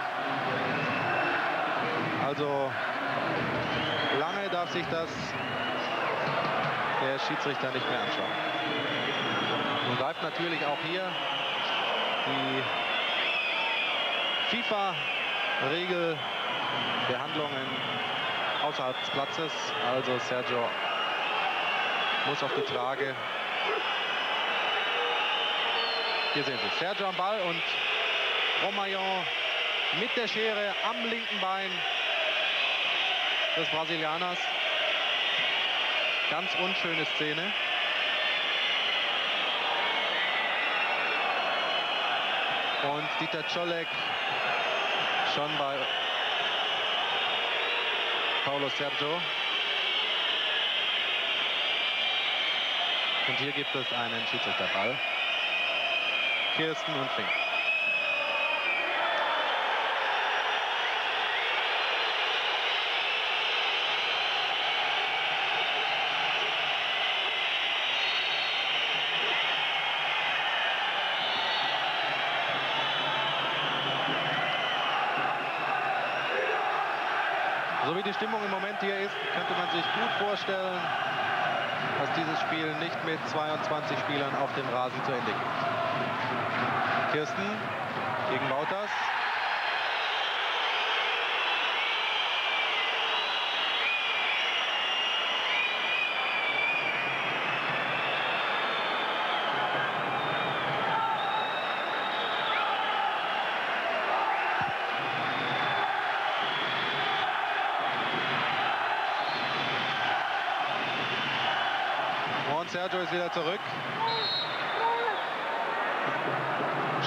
Also lange darf sich das der Schiedsrichter nicht mehr anschauen. Und greift natürlich auch hier die FIFA-Regel der Handlungen außerhalb des Platzes. Also Sergio muss auf die Trage. Hier sehen Sie Sergio am Ball und Romaillon mit der Schere am linken Bein des Brasilianers. Ganz unschöne Szene. Und Dieter Czolek schon bei Paulo Sergio. Und hier gibt es einen Schiedsrichterball. Kirsten und Fink. So wie die Stimmung im Moment hier ist, könnte man sich gut vorstellen, dass dieses Spiel nicht mit 22 Spielern auf dem Rasen zu Ende geht. Kirsten gegen Wouters. Ist wieder zurück.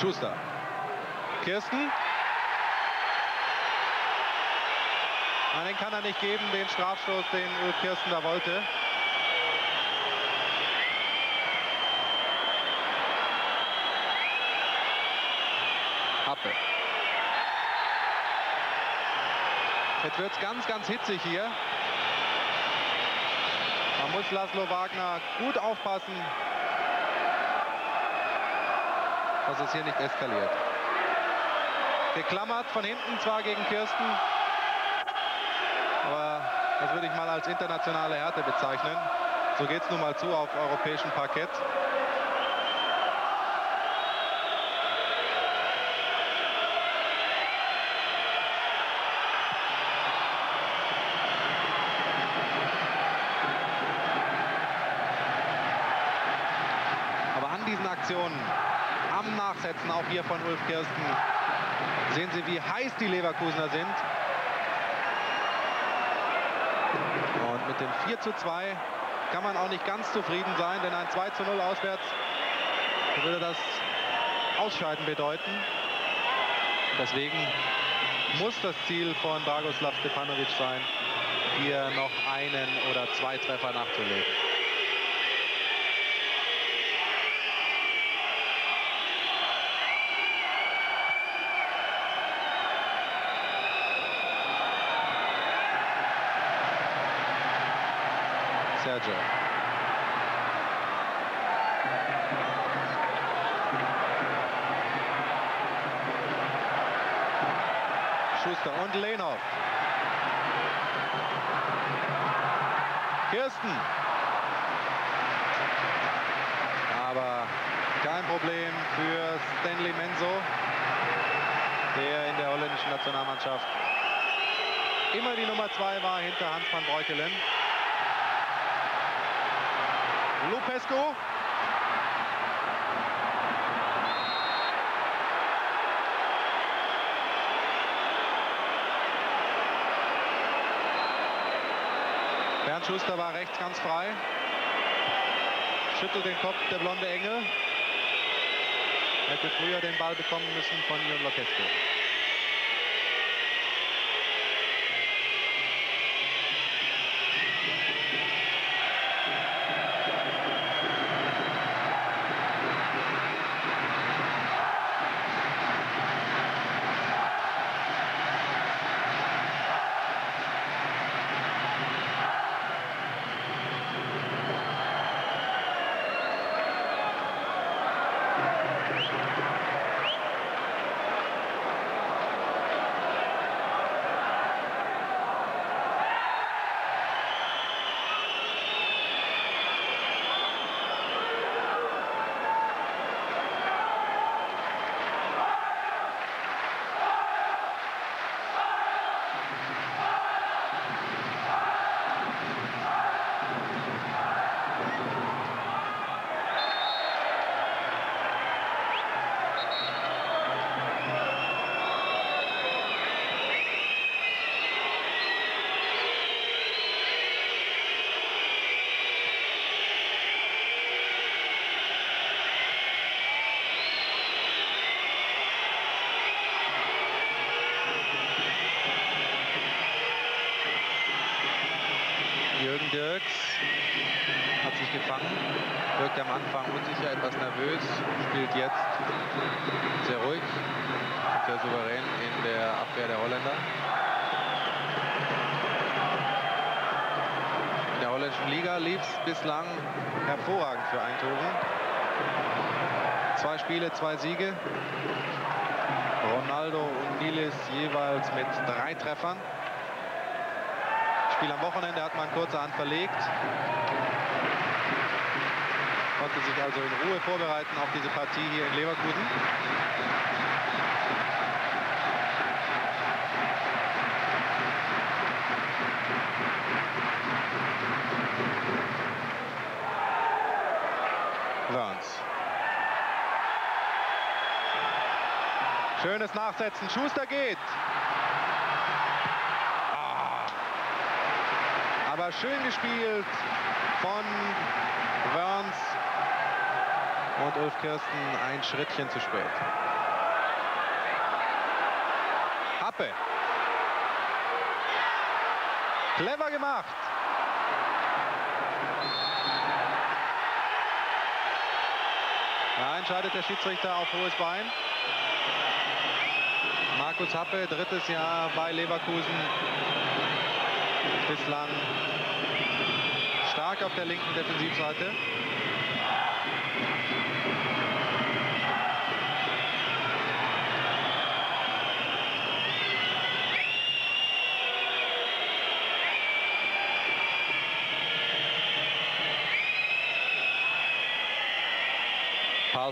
Schuster. Kirsten. Nein, den kann er nicht geben, den Strafstoß, den Ulf Kirsten da wollte. Happe. Jetzt wird es ganz, ganz hitzig hier muss Laszlo Wagner gut aufpassen, dass es hier nicht eskaliert. Geklammert von hinten zwar gegen Kirsten, aber das würde ich mal als internationale Härte bezeichnen. So geht es nun mal zu auf europäischem Parkett. Aktionen am Nachsetzen, Ulf Kirsten. Sehen Sie, wie heiß die Leverkusener sind. Und mit dem 4 zu 2 kann man auch nicht ganz zufrieden sein, denn ein 2 zu 0 auswärts würde das Ausscheiden bedeuten. Deswegen muss das Ziel von Dragoslav Stepanovic sein, hier noch einen oder zwei Treffer nachzulegen. Sergio. Schuster und Lehnhoff. Kirsten. Aber kein Problem für Stanley Menzo, der in der holländischen Nationalmannschaft immer die Nummer zwei war hinter Hans van Breukelen. Lupescu. Schuster war rechts ganz frei. Schüttelt den Kopf der blonde Engel. Hätte früher den Ball bekommen müssen von Ion Lopescu. Bislang hervorragend für Eindhoven. Zwei Spiele, zwei Siege. Ronaldo und Nilis jeweils mit drei Treffern. Spiel am Wochenende hat man kurzerhand verlegt. Konnte sich also in Ruhe vorbereiten auf diese Partie hier in Leverkusen. Burns. Schönes Nachsetzen. Schuster geht. Ah. Aber schön gespielt von Burns und Ulf Kirsten ein Schrittchen zu spät. Happe. Clever gemacht. Da entscheidet der Schiedsrichter auf hohes Bein. Markus Happe, drittes Jahr bei Leverkusen. Bislang stark auf der linken Defensivseite.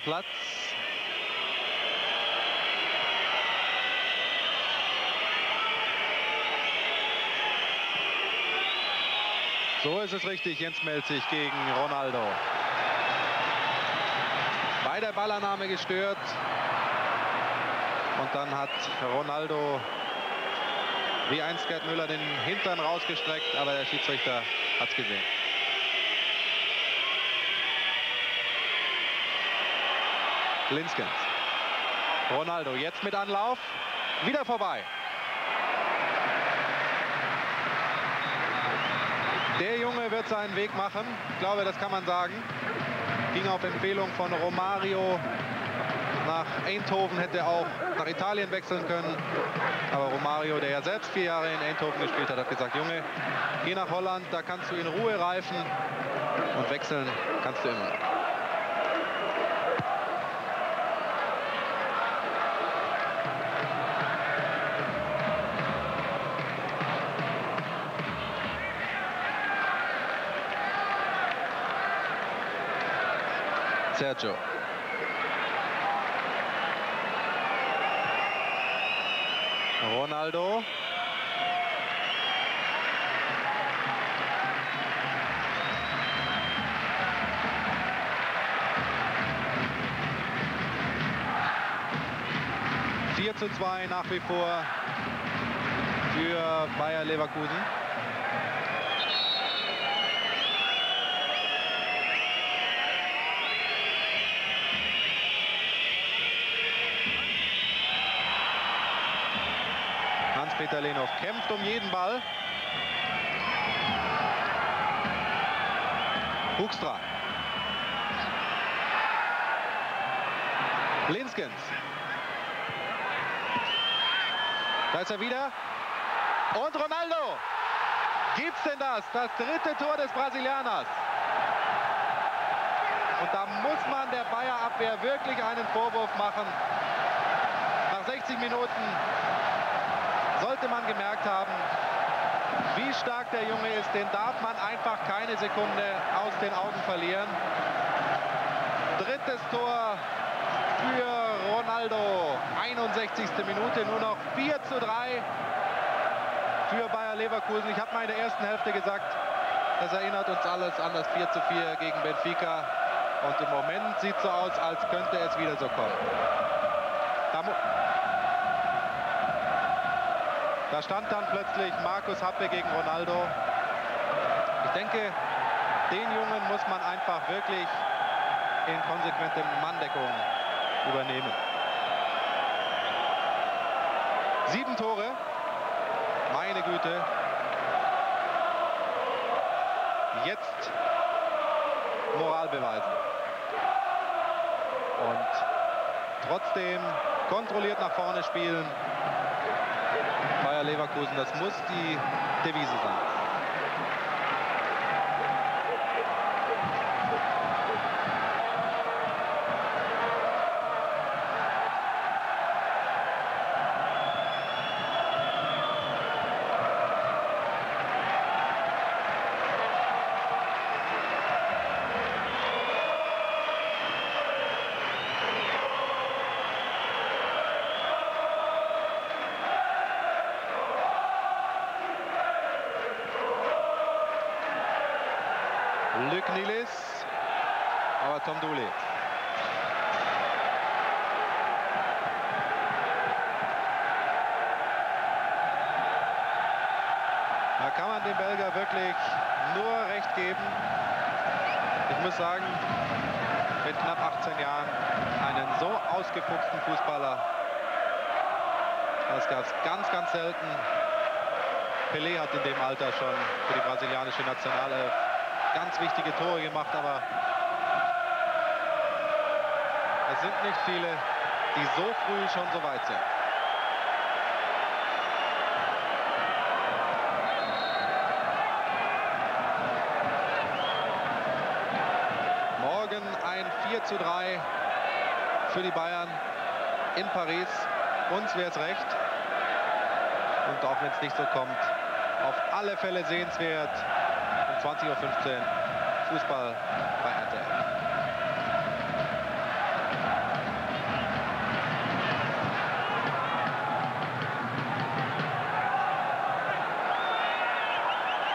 Platz. So ist es richtig, Jens Melzig gegen Ronaldo. Bei der Ballannahme gestört. Und dann hat Ronaldo wie einst Gerd Müller den Hintern rausgestreckt, aber der Schiedsrichter hat es gesehen. Linskens. Ronaldo jetzt mit Anlauf. Wieder vorbei. Der Junge wird seinen Weg machen. Ich glaube, das kann man sagen. Ging auf Empfehlung von Romario nach Eindhoven, hätte auch nach Italien wechseln können. Aber Romario, der ja selbst vier Jahre in Eindhoven gespielt hat, hat gesagt, Junge, geh nach Holland, da kannst du in Ruhe reifen und wechseln kannst du immer. Sergio. Ronaldo. Zu zwei nach wie vor für Bayer Leverkusen. Peter Lenov kämpft um jeden Ball. Hoekstra. Linskens. Da ist er wieder. Und Ronaldo. Gibt's denn das? Das dritte Tor des Brasilianers. Und da muss man der Bayer-Abwehr wirklich einen Vorwurf machen. Nach 60 Minuten sollte man gemerkt haben, wie stark der Junge ist. Den darf man einfach keine Sekunde aus den Augen verlieren. Drittes Tor für Ronaldo. 61. Minute, nur noch 4 zu 3 für Bayer Leverkusen. Ich habe mal in der ersten Hälfte gesagt, das erinnert uns alles an das 4 zu 4 gegen Benfica. Und im Moment sieht es so aus, als könnte es wieder so kommen. Da da stand dann plötzlich Markus Happe gegen Ronaldo. Ich denke, den Jungen muss man einfach wirklich in konsequente Manndeckung übernehmen. Sieben Tore. Meine Güte. Jetzt Moral beweisen. Und trotzdem kontrolliert nach vorne spielen. Bayer Leverkusen. Das muss die Devise sein. Nilis. Aber Tom Dooley. Da kann man dem Belgier wirklich nur recht geben. Ich muss sagen, mit knapp 18 Jahren einen so ausgefuchsten Fußballer. Das gab es ganz, ganz selten. Pelé hat in dem Alter schon für die brasilianische Nationalelf ganz wichtige Tore gemacht, aber es sind nicht viele, die so früh schon so weit sind. Morgen ein 4 zu 3 für die Bayern in Paris. Es recht. Und auch wenn es nicht so kommt, auf alle Fälle sehenswert. Um 20.15 Uhr Fußball bei RTL.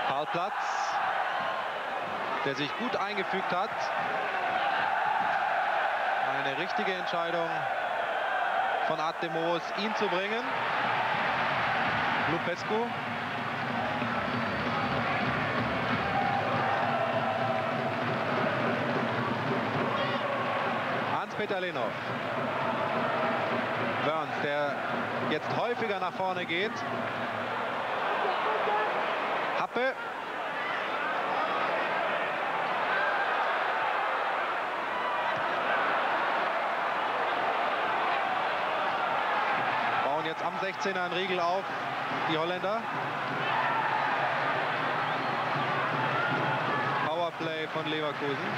Karl Platz, der sich gut eingefügt hat. Eine richtige Entscheidung von Ademos, ihn zu bringen. Lupescu. Hans-Peter Lenov. Burns, der jetzt häufiger nach vorne geht. Happe. Bauen jetzt am 16er einen Riegel auf, die Holländer. Powerplay von Leverkusen.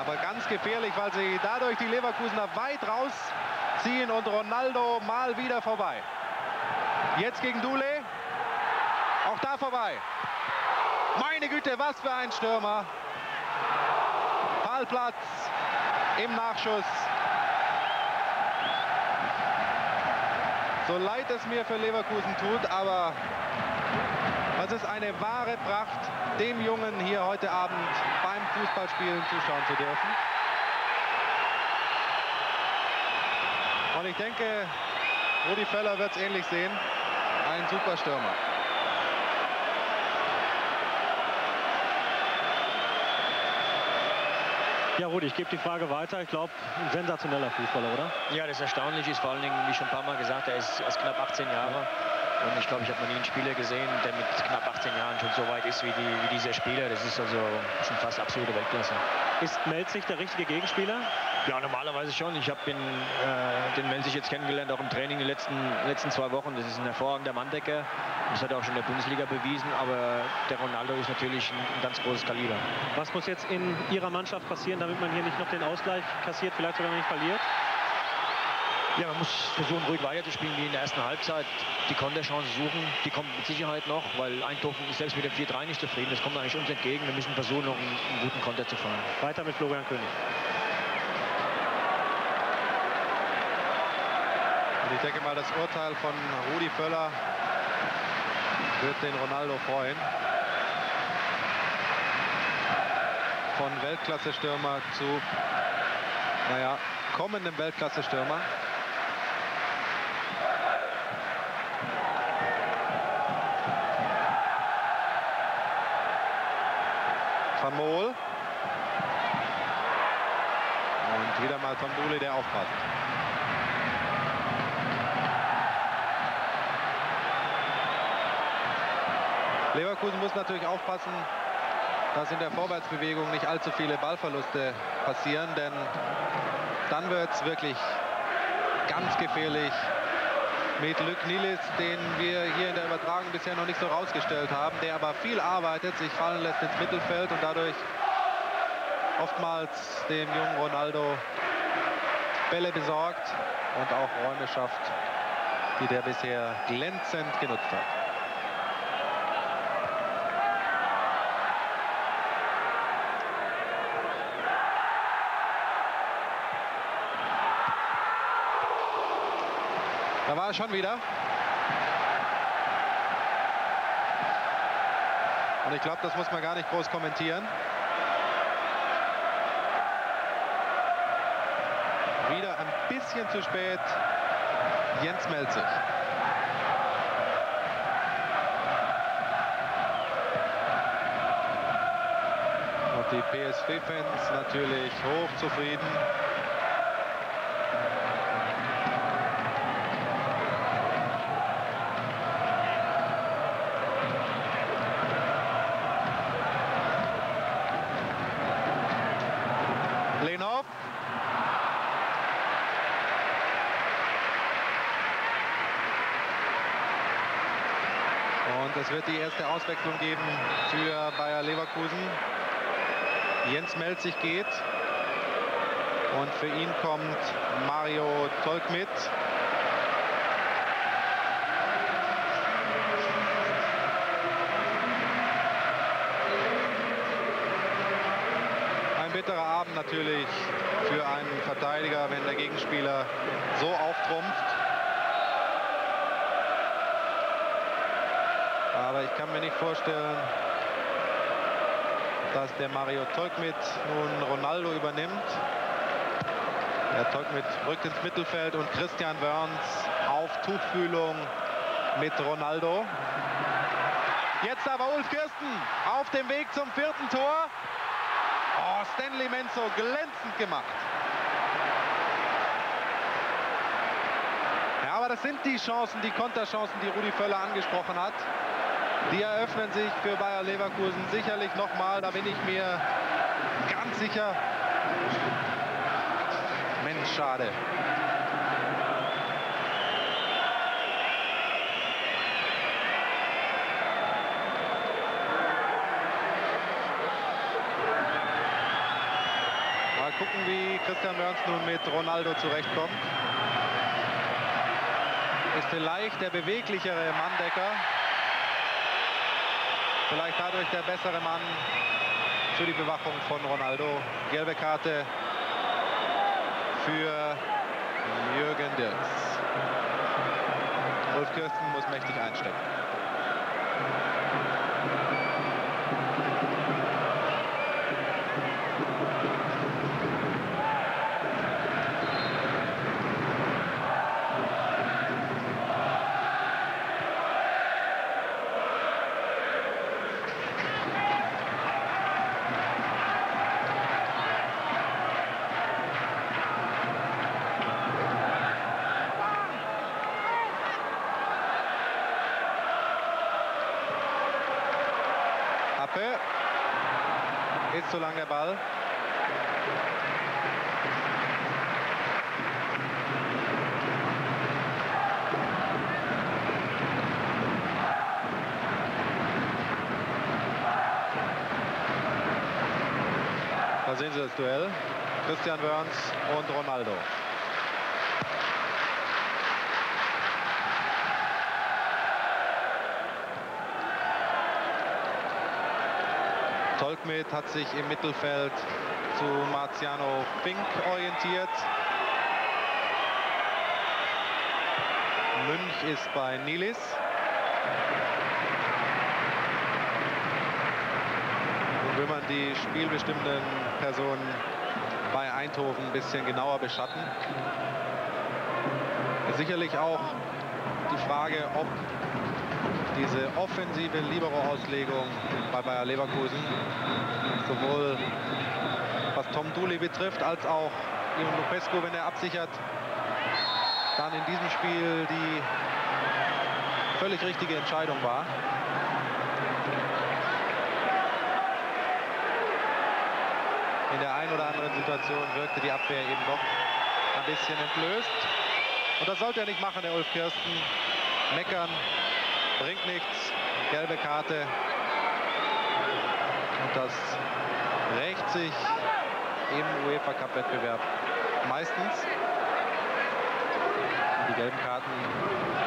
Aber ganz gefährlich, weil sie dadurch die Leverkusener weit rausziehen und Ronaldo mal wieder vorbei. Jetzt gegen Dule. Auch da vorbei. Meine Güte, was für ein Stürmer. Pallplatz im Nachschuss. So leid es mir für Leverkusen tut, aber das ist eine wahre Pracht, dem Jungen hier heute Abend beim Fußballspielen zuschauen zu dürfen. Und ich denke, Rudi Völler wird es ähnlich sehen. Ein super Stürmer. Ja, Rudi, ich gebe die Frage weiter. Ich glaube, ein sensationeller Fußballer, oder? Ja, das Erstaunliche ist vor allen Dingen, wie schon ein paar Mal gesagt, er ist erst knapp 18 Jahre. Und ich glaube, ich habe noch nie einen Spieler gesehen, der mit knapp 18 Jahren schon so weit ist wie, die, wie dieser Spieler. Das ist also schon fast absolute Weltklasse. Ist Melzig der richtige Gegenspieler? Ja, normalerweise schon. Ich habe den, äh, den Melzig jetzt kennengelernt, auch im Training die letzten, letzten zwei Wochen. Das ist ein hervorragender Manndecker. Das hat er auch schon in der Bundesliga bewiesen. Aber der Ronaldo ist natürlich ein, ein ganz großes Kaliber. Was muss jetzt in Ihrer Mannschaft passieren, damit man hier nicht noch den Ausgleich kassiert, vielleicht sogar noch nicht verliert? Ja, man muss versuchen, ruhig weiterzuspielen wie in der ersten Halbzeit. Die Konterchance suchen, die kommt mit Sicherheit noch, weil Eindhoven ist selbst mit dem 4-3 nicht zufrieden. Das kommt eigentlich uns entgegen. Wir müssen versuchen, noch einen, einen guten Konter zu fahren. Weiter mit Florian König. Und ich denke mal, das Urteil von Rudi Völler wird den Ronaldo freuen. Von Weltklasse-Stürmer zu, naja, kommendem Weltklasse-Stürmer. Van Mool. Und wieder mal Tom Dooley, der aufpasst. Leverkusen muss natürlich aufpassen, dass in der Vorwärtsbewegung nicht allzu viele Ballverluste passieren, denn dann wird es wirklich ganz gefährlich mit Luc Nilis, den wir hier in der Übertragung bisher noch nicht so rausgestellt haben, der aber viel arbeitet, sich fallen lässt ins Mittelfeld und dadurch oftmals dem jungen Ronaldo Bälle besorgt und auch Räume schafft, die der bisher glänzend genutzt hat. Da war er schon wieder. Und ich glaube, das muss man gar nicht groß kommentieren. Wieder ein bisschen zu spät. Jens Melzig. Und die PSV-Fans natürlich hochzufrieden. Lenov. Und es wird die erste Auswechslung geben für Bayer Leverkusen. Jens Melzig geht. Und für ihn kommt Mario Tolk mit. Ein bitterer Abend natürlich für einen Verteidiger, wenn der Gegenspieler kann mir nicht vorstellen, dass der Mario Tolkmit nun Ronaldo übernimmt. Der Tolkmit rückt ins Mittelfeld und Christian Wörns auf Tuchfühlung mit Ronaldo. Jetzt aber Ulf Kirsten auf dem Weg zum vierten Tor. Oh, Stanley Menzo glänzend gemacht. Ja, aber das sind die Chancen, die Konterchancen, die Rudi Völler angesprochen hat. Die eröffnen sich für Bayer Leverkusen sicherlich nochmal, da bin ich mir ganz sicher. Mensch, schade. Mal gucken, wie Christian Wörns nun mit Ronaldo zurechtkommt. Ist vielleicht der beweglichere Manndecker. Vielleicht dadurch der bessere Mann für die Bewachung von Ronaldo. Gelbe Karte für Jürgen Dirks. Ulf Kirsten muss mächtig einstecken. Appe. Ist zu lang der Ball. Da sehen Sie das Duell. Christian Wörns und Ronaldo. Tolkmet hat sich im Mittelfeld zu Marciano Fink orientiert. Münch ist bei Nilis. Nun will man die spielbestimmenden Personen bei Eindhoven ein bisschen genauer beschatten. Sicherlich auch die Frage, ob diese offensive Libero-Auslegung bei Bayer Leverkusen, sowohl was Tom Dooley betrifft, als auch Ivan Lupescu, wenn er absichert, dann in diesem Spiel die völlig richtige Entscheidung war. In der einen oder anderen Situation wirkte die Abwehr eben doch ein bisschen entblößt. Und das sollte er nicht machen, der Ulf Kirsten. Meckern bringt nichts. Gelbe Karte. Und das rächt sich im UEFA Cup Wettbewerb meistens. Die gelben Karten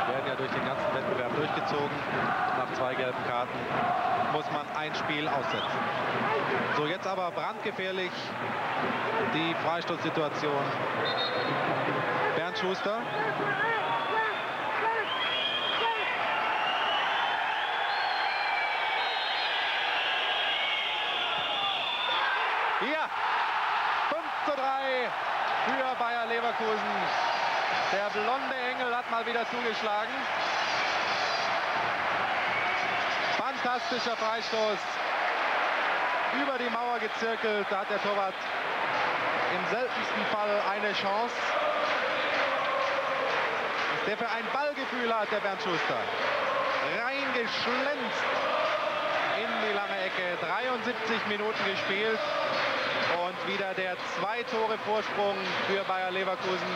werden ja durch den ganzen Wettbewerb durchgezogen. Nach zwei gelben Karten muss man ein Spiel aussetzen. So, jetzt aber brandgefährlich die Freistoßsituation. Bernd Schuster. für Bayer Leverkusen. Der blonde Engel hat mal wieder zugeschlagen. Fantastischer Freistoß. Über die Mauer gezirkelt. Da hat der Torwart im seltensten Fall eine Chance. Der für ein Ballgefühl hat, der Bernd Schuster. Reingeschlänzt in die lange Ecke. 73 Minuten gespielt. Wieder der zwei Tore Vorsprung für Bayer Leverkusen.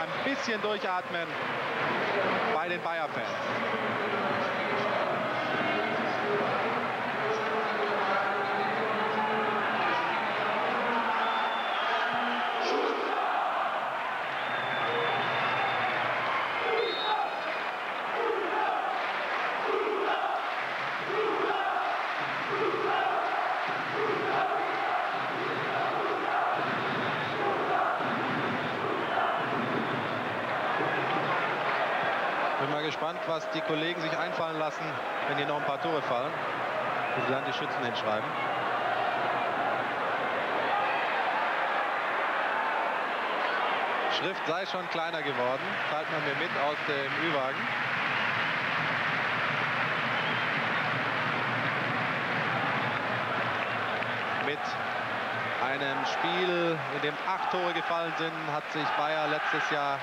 Ein bisschen durchatmen bei den Bayer-Fans. gespannt, was die Kollegen sich einfallen lassen, wenn hier noch ein paar Tore fallen. Wo sie dann die Schützen hinschreiben. Schrift sei schon kleiner geworden, teilt man mir mit aus dem Ü-Wagen. Mit einem Spiel, in dem acht Tore gefallen sind, hat sich Bayer letztes Jahr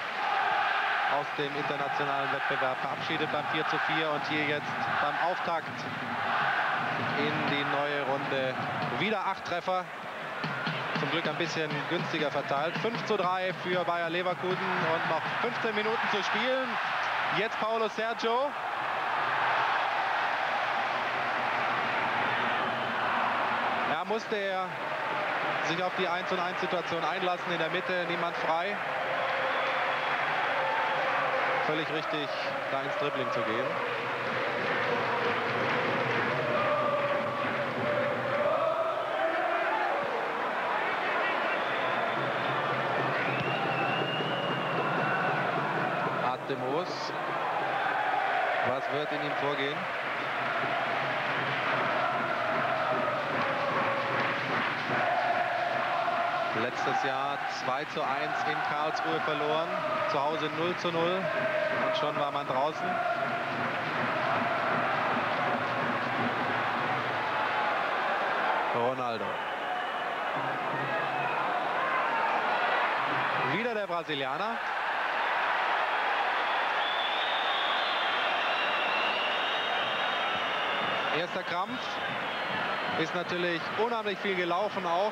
aus dem internationalen Wettbewerb verabschiedet beim 4 zu 4 und hier jetzt beim Auftakt in die neue Runde wieder acht Treffer. Zum Glück ein bisschen günstiger verteilt. 5 zu 3 für Bayer Leverkusen und noch 15 Minuten zu spielen. Jetzt Paulo Sergio. Ja, musste er sich auf die 1 und 1 Situation einlassen. In der Mitte niemand frei völlig richtig, da ins Dribbling zu gehen. Atemos. Was wird in ihm vorgehen? Letztes Jahr 2 zu 1 in Karlsruhe verloren, zu Hause 0 zu 0 und schon war man draußen. Ronaldo. Wieder der Brasilianer. Erster Krampf. Ist natürlich unheimlich viel gelaufen auch.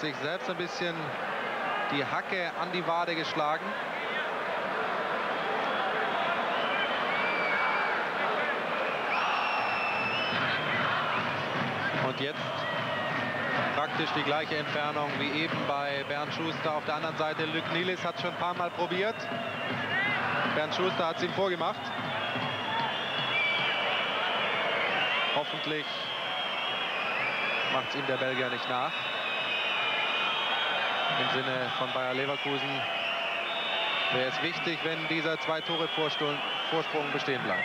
Sich selbst ein bisschen die Hacke an die Wade geschlagen. Und jetzt praktisch die gleiche Entfernung wie eben bei Bernd Schuster. Auf der anderen Seite Luc Nilis hat schon ein paar Mal probiert. Bernd Schuster hat es ihm vorgemacht. Hoffentlich macht es ihm der Belgier nicht nach im Sinne von Bayer Leverkusen wäre es wichtig, wenn dieser zwei Tore Vorsprung bestehen bleibt.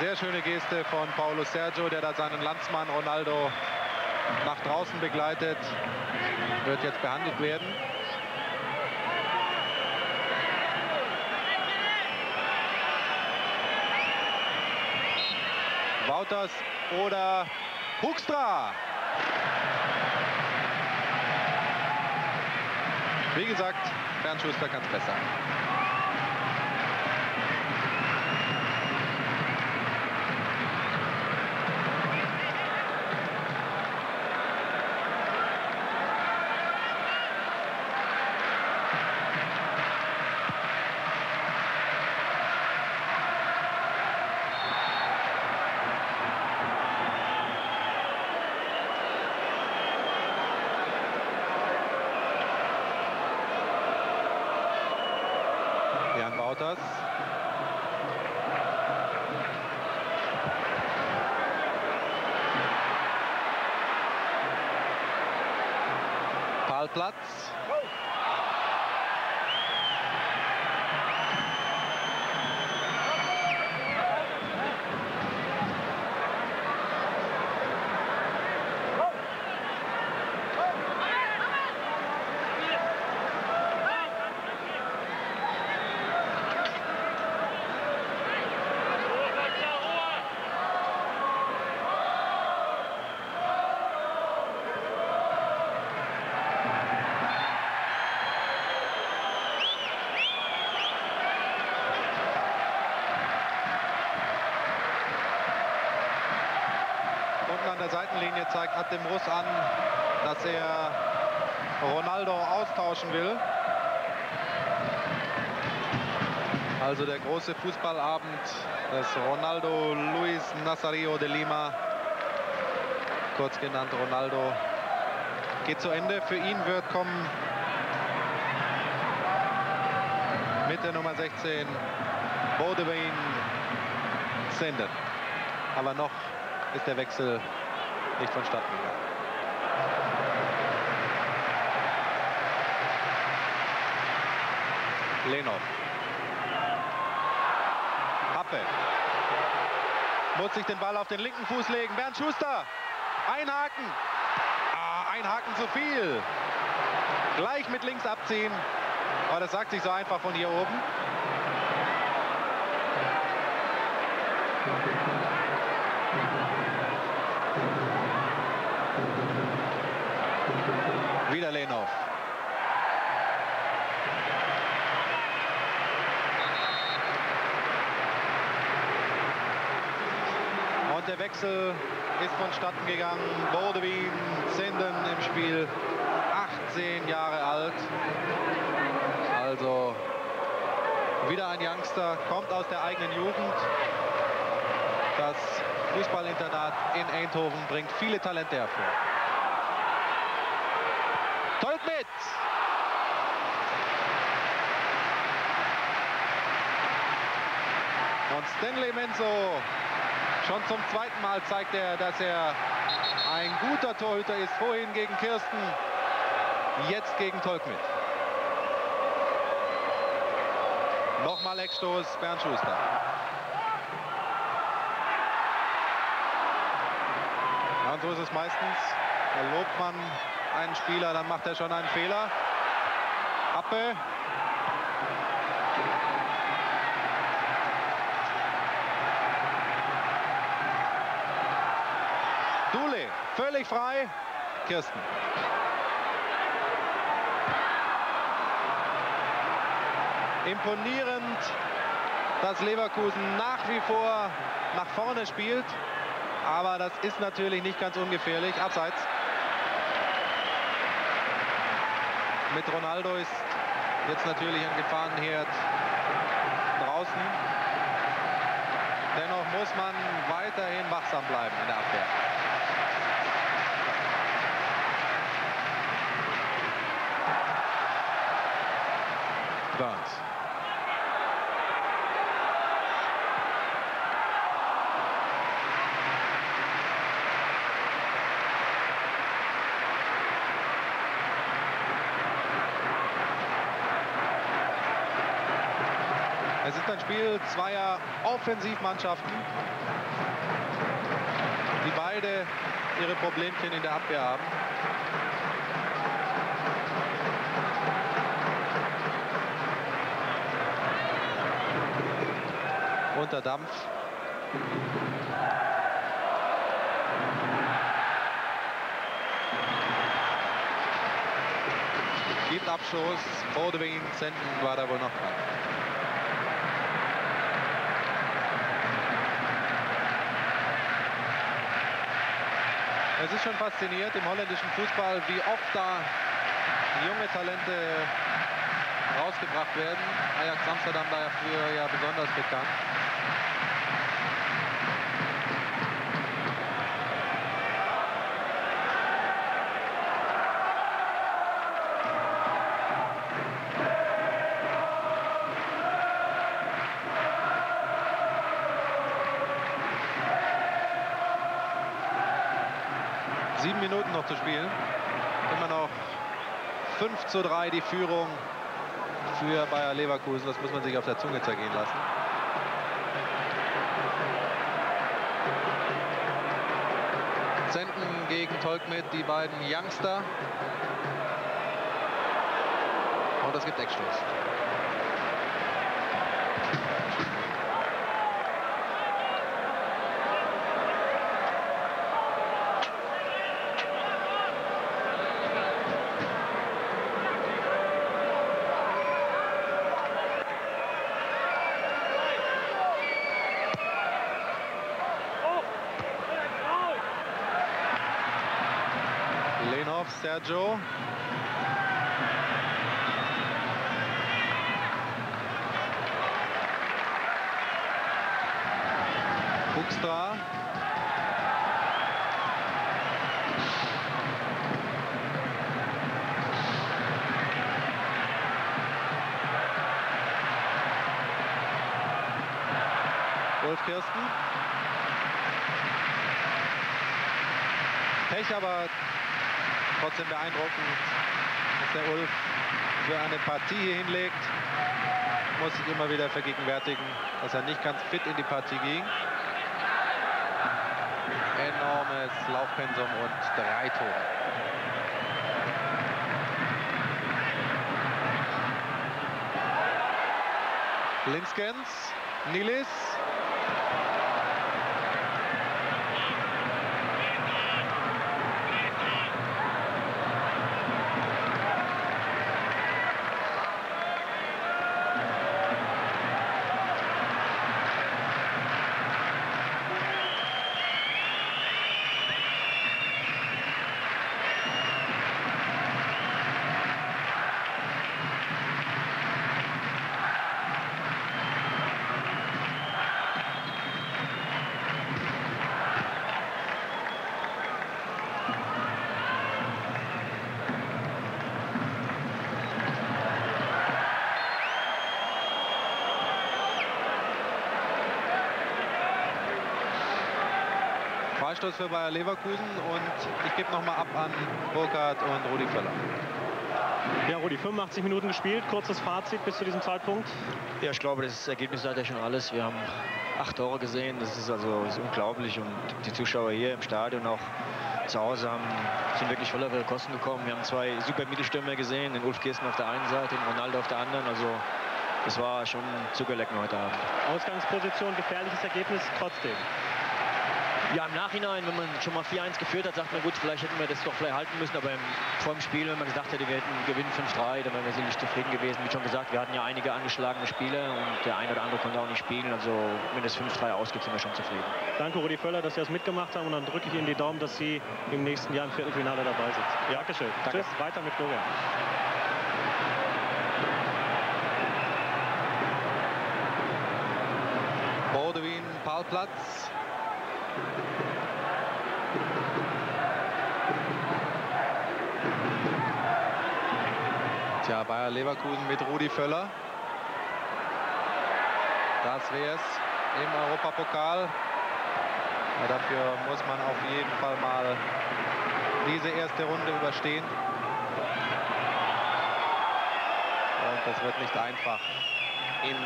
Sehr schöne Geste von Paulo Sergio, der da seinen Landsmann Ronaldo nach draußen begleitet. Wird jetzt behandelt werden. Wouters oder Huckstra. Wie gesagt, Bernd Schuster kann es besser. Platz. Seitenlinie zeigt Russ an, dass er Ronaldo austauschen will. Also der große Fußballabend des Ronaldo Luis Nazario de Lima, kurz genannt Ronaldo, geht zu Ende. Für ihn wird kommen mit der Nummer 16 Bodewein Senden. Aber noch ist der Wechsel nicht vonstatten gegangen. Lenov. Happe. Muss sich den Ball auf den linken Fuß legen. Bernd Schuster. Einhaken. Ah, ein Haken zu viel. Gleich mit links abziehen. Aber das sagt sich so einfach von hier oben. Wieder Lenov. Und der Wechsel ist vonstatten gegangen. Bordewin, Zenden im Spiel, 18 Jahre alt. Also wieder ein Youngster, kommt aus der eigenen Jugend. Das Fußballinternat in Eindhoven bringt viele Talente hervor. Tolkmit! Und Stanley Menzo, schon zum zweiten Mal zeigt er, dass er ein guter Torhüter ist. Vorhin gegen Kirsten, jetzt gegen Tolkmit. Nochmal Eckstoß, Bernd Schuster. Ja, und so ist es meistens. Da lobt man einen Spieler, dann macht er schon einen Fehler. Appe. Völlig frei. Kirsten. Imponierend, dass Leverkusen nach wie vor nach vorne spielt. Aber das ist natürlich nicht ganz ungefährlich. Abseits. Mit Ronaldo ist jetzt natürlich ein Gefahrenherd draußen. Dennoch muss man weiterhin wachsam bleiben in der Abwehr. Burns. Es ist ein Spiel zweier Offensivmannschaften, die beide ihre Problemchen in der Abwehr haben. Unter Dampf. Gibt Abstoß. Bodewin, Senden war da wohl noch dran. Es ist schon faszinierend im holländischen Fußball, wie oft da junge Talente rausgebracht werden. Ajax Amsterdam dafür ja besonders bekannt. Sieben Minuten noch zu spielen. Immer noch 5 zu 3 die Führung für Bayer Leverkusen. Das muss man sich auf der Zunge zergehen lassen. Zenten gegen Tolkmit, die beiden Youngster. Und es gibt Eckstoß. Sergio. Buxtra. Wolf Kirsten. Pech, aber trotzdem beeindruckend, dass der Ulf für eine Partie hier hinlegt. Muss sich immer wieder vergegenwärtigen, dass er nicht ganz fit in die Partie ging. Enormes Laufpensum und drei Tore. Linskens, Nilis, Freistoß für Bayer Leverkusen und ich gebe noch mal ab an Burkhardt und Rudi Völler. Ja, Rudi, 85 Minuten gespielt. Kurzes Fazit bis zu diesem Zeitpunkt. Ja, ich glaube, das Ergebnis sagt ja schon alles. Wir haben acht Tore gesehen. Das ist also ist unglaublich. Und die Zuschauer hier im Stadion auch zu Hause haben, sind wirklich voll auf ihre Kosten gekommen. Wir haben zwei super Mittelstürmer gesehen. Den Ulf Kirsten auf der einen Seite, den Ronaldo auf der anderen. Also das war schon Zuckerlecken heute Abend. Ausgangsposition, gefährliches Ergebnis trotzdem. Ja, im Nachhinein, wenn man schon mal 4-1 geführt hat, sagt man, gut, vielleicht hätten wir das doch vielleicht halten müssen. Aber im, vor dem Spiel, wenn man gesagt hätte, wir hätten gewinnen 5-3, dann wären wir sicherlich zufrieden gewesen. Wie schon gesagt, wir hatten ja einige angeschlagene Spieler und der eine oder andere konnte auch nicht spielen. Also wenn das 5-3 ausgeht, sind wir schon zufrieden. Danke, Rudi Völler, dass Sie das mitgemacht haben. Und dann drücke ich Ihnen die Daumen, dass Sie im nächsten Jahr im Viertelfinale dabei sind. Ja, Dankeschön. Danke. Tschüss, weiter mit Florian. Bordewin, Parkplatz. Tja, Bayer Leverkusen mit Rudi Völler. Das wäre es im Europapokal. Ja, dafür muss man auf jeden Fall mal diese erste Runde überstehen. Und das wird nicht einfach in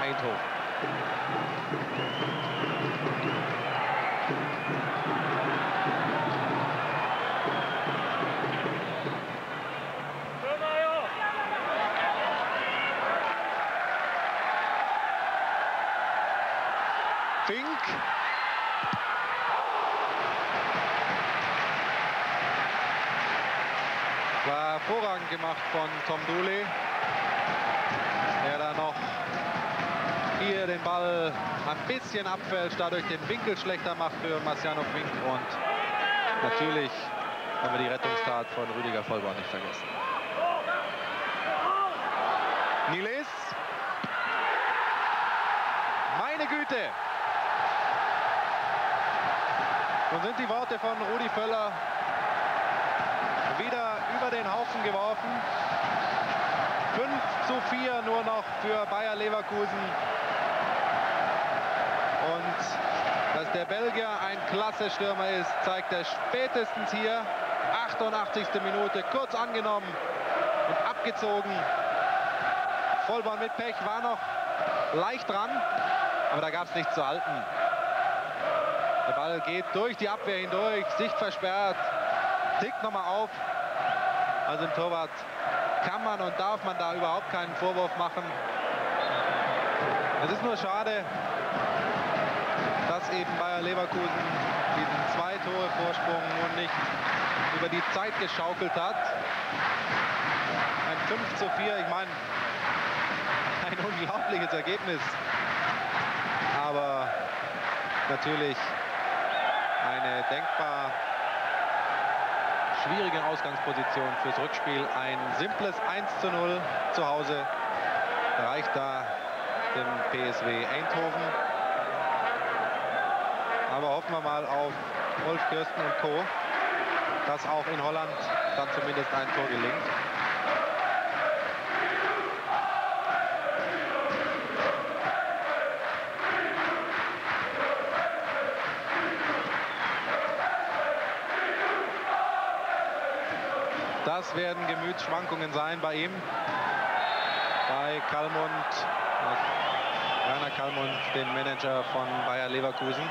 Eindhoven. Fink. War hervorragend gemacht von Tom Dooley. Der da noch hier den Ball ein bisschen abfälscht, dadurch den Winkel schlechter macht für Marciano Fink. Und natürlich haben wir die Rettungstat von Rüdiger Vollborn nicht vergessen. Niles. Meine Güte. Und sind die Worte von Rudi Völler wieder über den Haufen geworfen. 5 zu 4 nur noch für Bayer Leverkusen. Und dass der Belgier ein klasse Stürmer ist, zeigt er spätestens hier. 88. Minute, kurz angenommen und abgezogen. Vollborn mit Pech war noch leicht dran, aber da gab es nichts zu halten. Der Ball geht durch die Abwehr hindurch, Sicht versperrt, tickt nochmal auf. Also im Torwart kann man und darf man da überhaupt keinen Vorwurf machen. Es ist nur schade, eben Bayer Leverkusen diesen zwei Tore Vorsprung nun nicht über die Zeit geschaukelt hat. Ein 5 zu 4, ich meine, ein unglaubliches Ergebnis. Aber natürlich eine denkbar schwierigen Ausgangsposition fürs Rückspiel. Ein simples 1 zu 0 zu Hause reicht da dem PSW Eindhoven. Aber hoffen wir mal auf Wolf Kirsten und Co., dass auch in Holland dann zumindest ein Tor gelingt. Das werden Gemütsschwankungen sein bei ihm. Bei Kalmund, Rainer Kalmund, dem Manager von Bayer Leverkusen.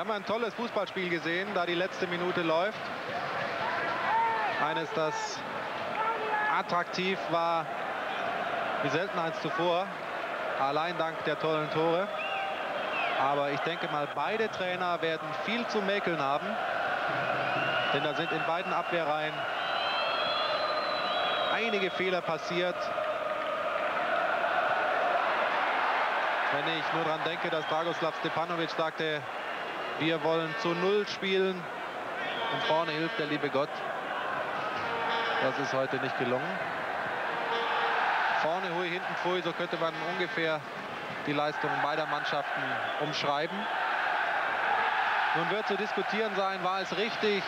Wir haben ein tolles Fußballspiel gesehen, da die letzte Minute läuft. Eines, das attraktiv war, wie selten eins zuvor, allein dank der tollen Tore. Aber ich denke mal, beide Trainer werden viel zu mäkeln haben, denn da sind in beiden Abwehrreihen einige Fehler passiert. Wenn ich nur daran denke, dass Dragoslav Stepanovic sagte, wir wollen zu Null spielen. Und vorne hilft der liebe Gott. Das ist heute nicht gelungen. Vorne hui, hinten pfui, so könnte man ungefähr die Leistungen beider Mannschaften umschreiben. Nun wird zu diskutieren sein, war es richtig,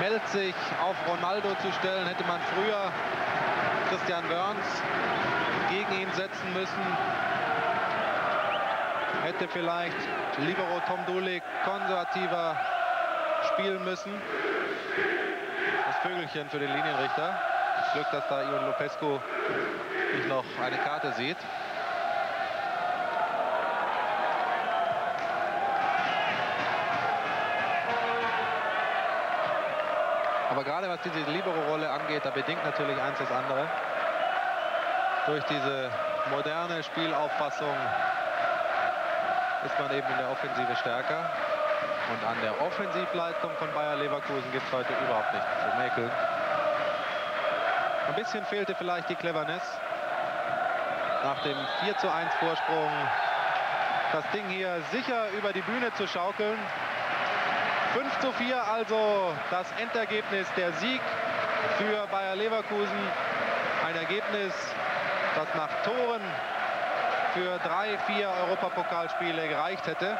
Melzig auf Ronaldo zu stellen, hätte man früher Christian Wörns gegen ihn setzen müssen hätte vielleicht Libero Tom Dulik konservativer spielen müssen. Das Vögelchen für den Linienrichter. Glück, dass da Ion Lopescu nicht noch eine Karte sieht. Aber gerade was diese Libero-Rolle angeht, da bedingt natürlich eins das andere. Durch diese moderne Spielauffassung ist man eben in der Offensive stärker. Und an der Offensivleistung von Bayer Leverkusen gibt es heute überhaupt nichts zu mäkeln. Ein bisschen fehlte vielleicht die Cleverness. Nach dem 4 zu 1 Vorsprung das Ding hier sicher über die Bühne zu schaukeln. 5 zu 4 also das Endergebnis, der Sieg für Bayer Leverkusen. Ein Ergebnis, das nach Toren für drei, vier Europapokalspiele gereicht hätte.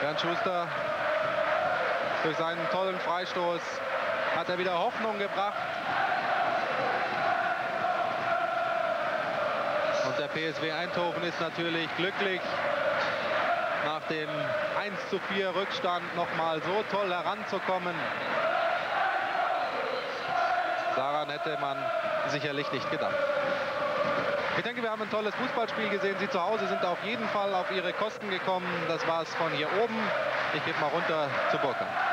Bernd Schuster durch seinen tollen Freistoß hat er wieder Hoffnung gebracht. Und der PSW Eindhoven ist natürlich glücklich, nach dem 1 zu 4 Rückstand noch mal so toll heranzukommen. Daran hätte man sicherlich nicht gedacht. Ich denke, wir haben ein tolles Fußballspiel gesehen. Sie zu Hause sind auf jeden Fall auf ihre Kosten gekommen. Das war es von hier oben. Ich gebe mal runter zu Burkhardt.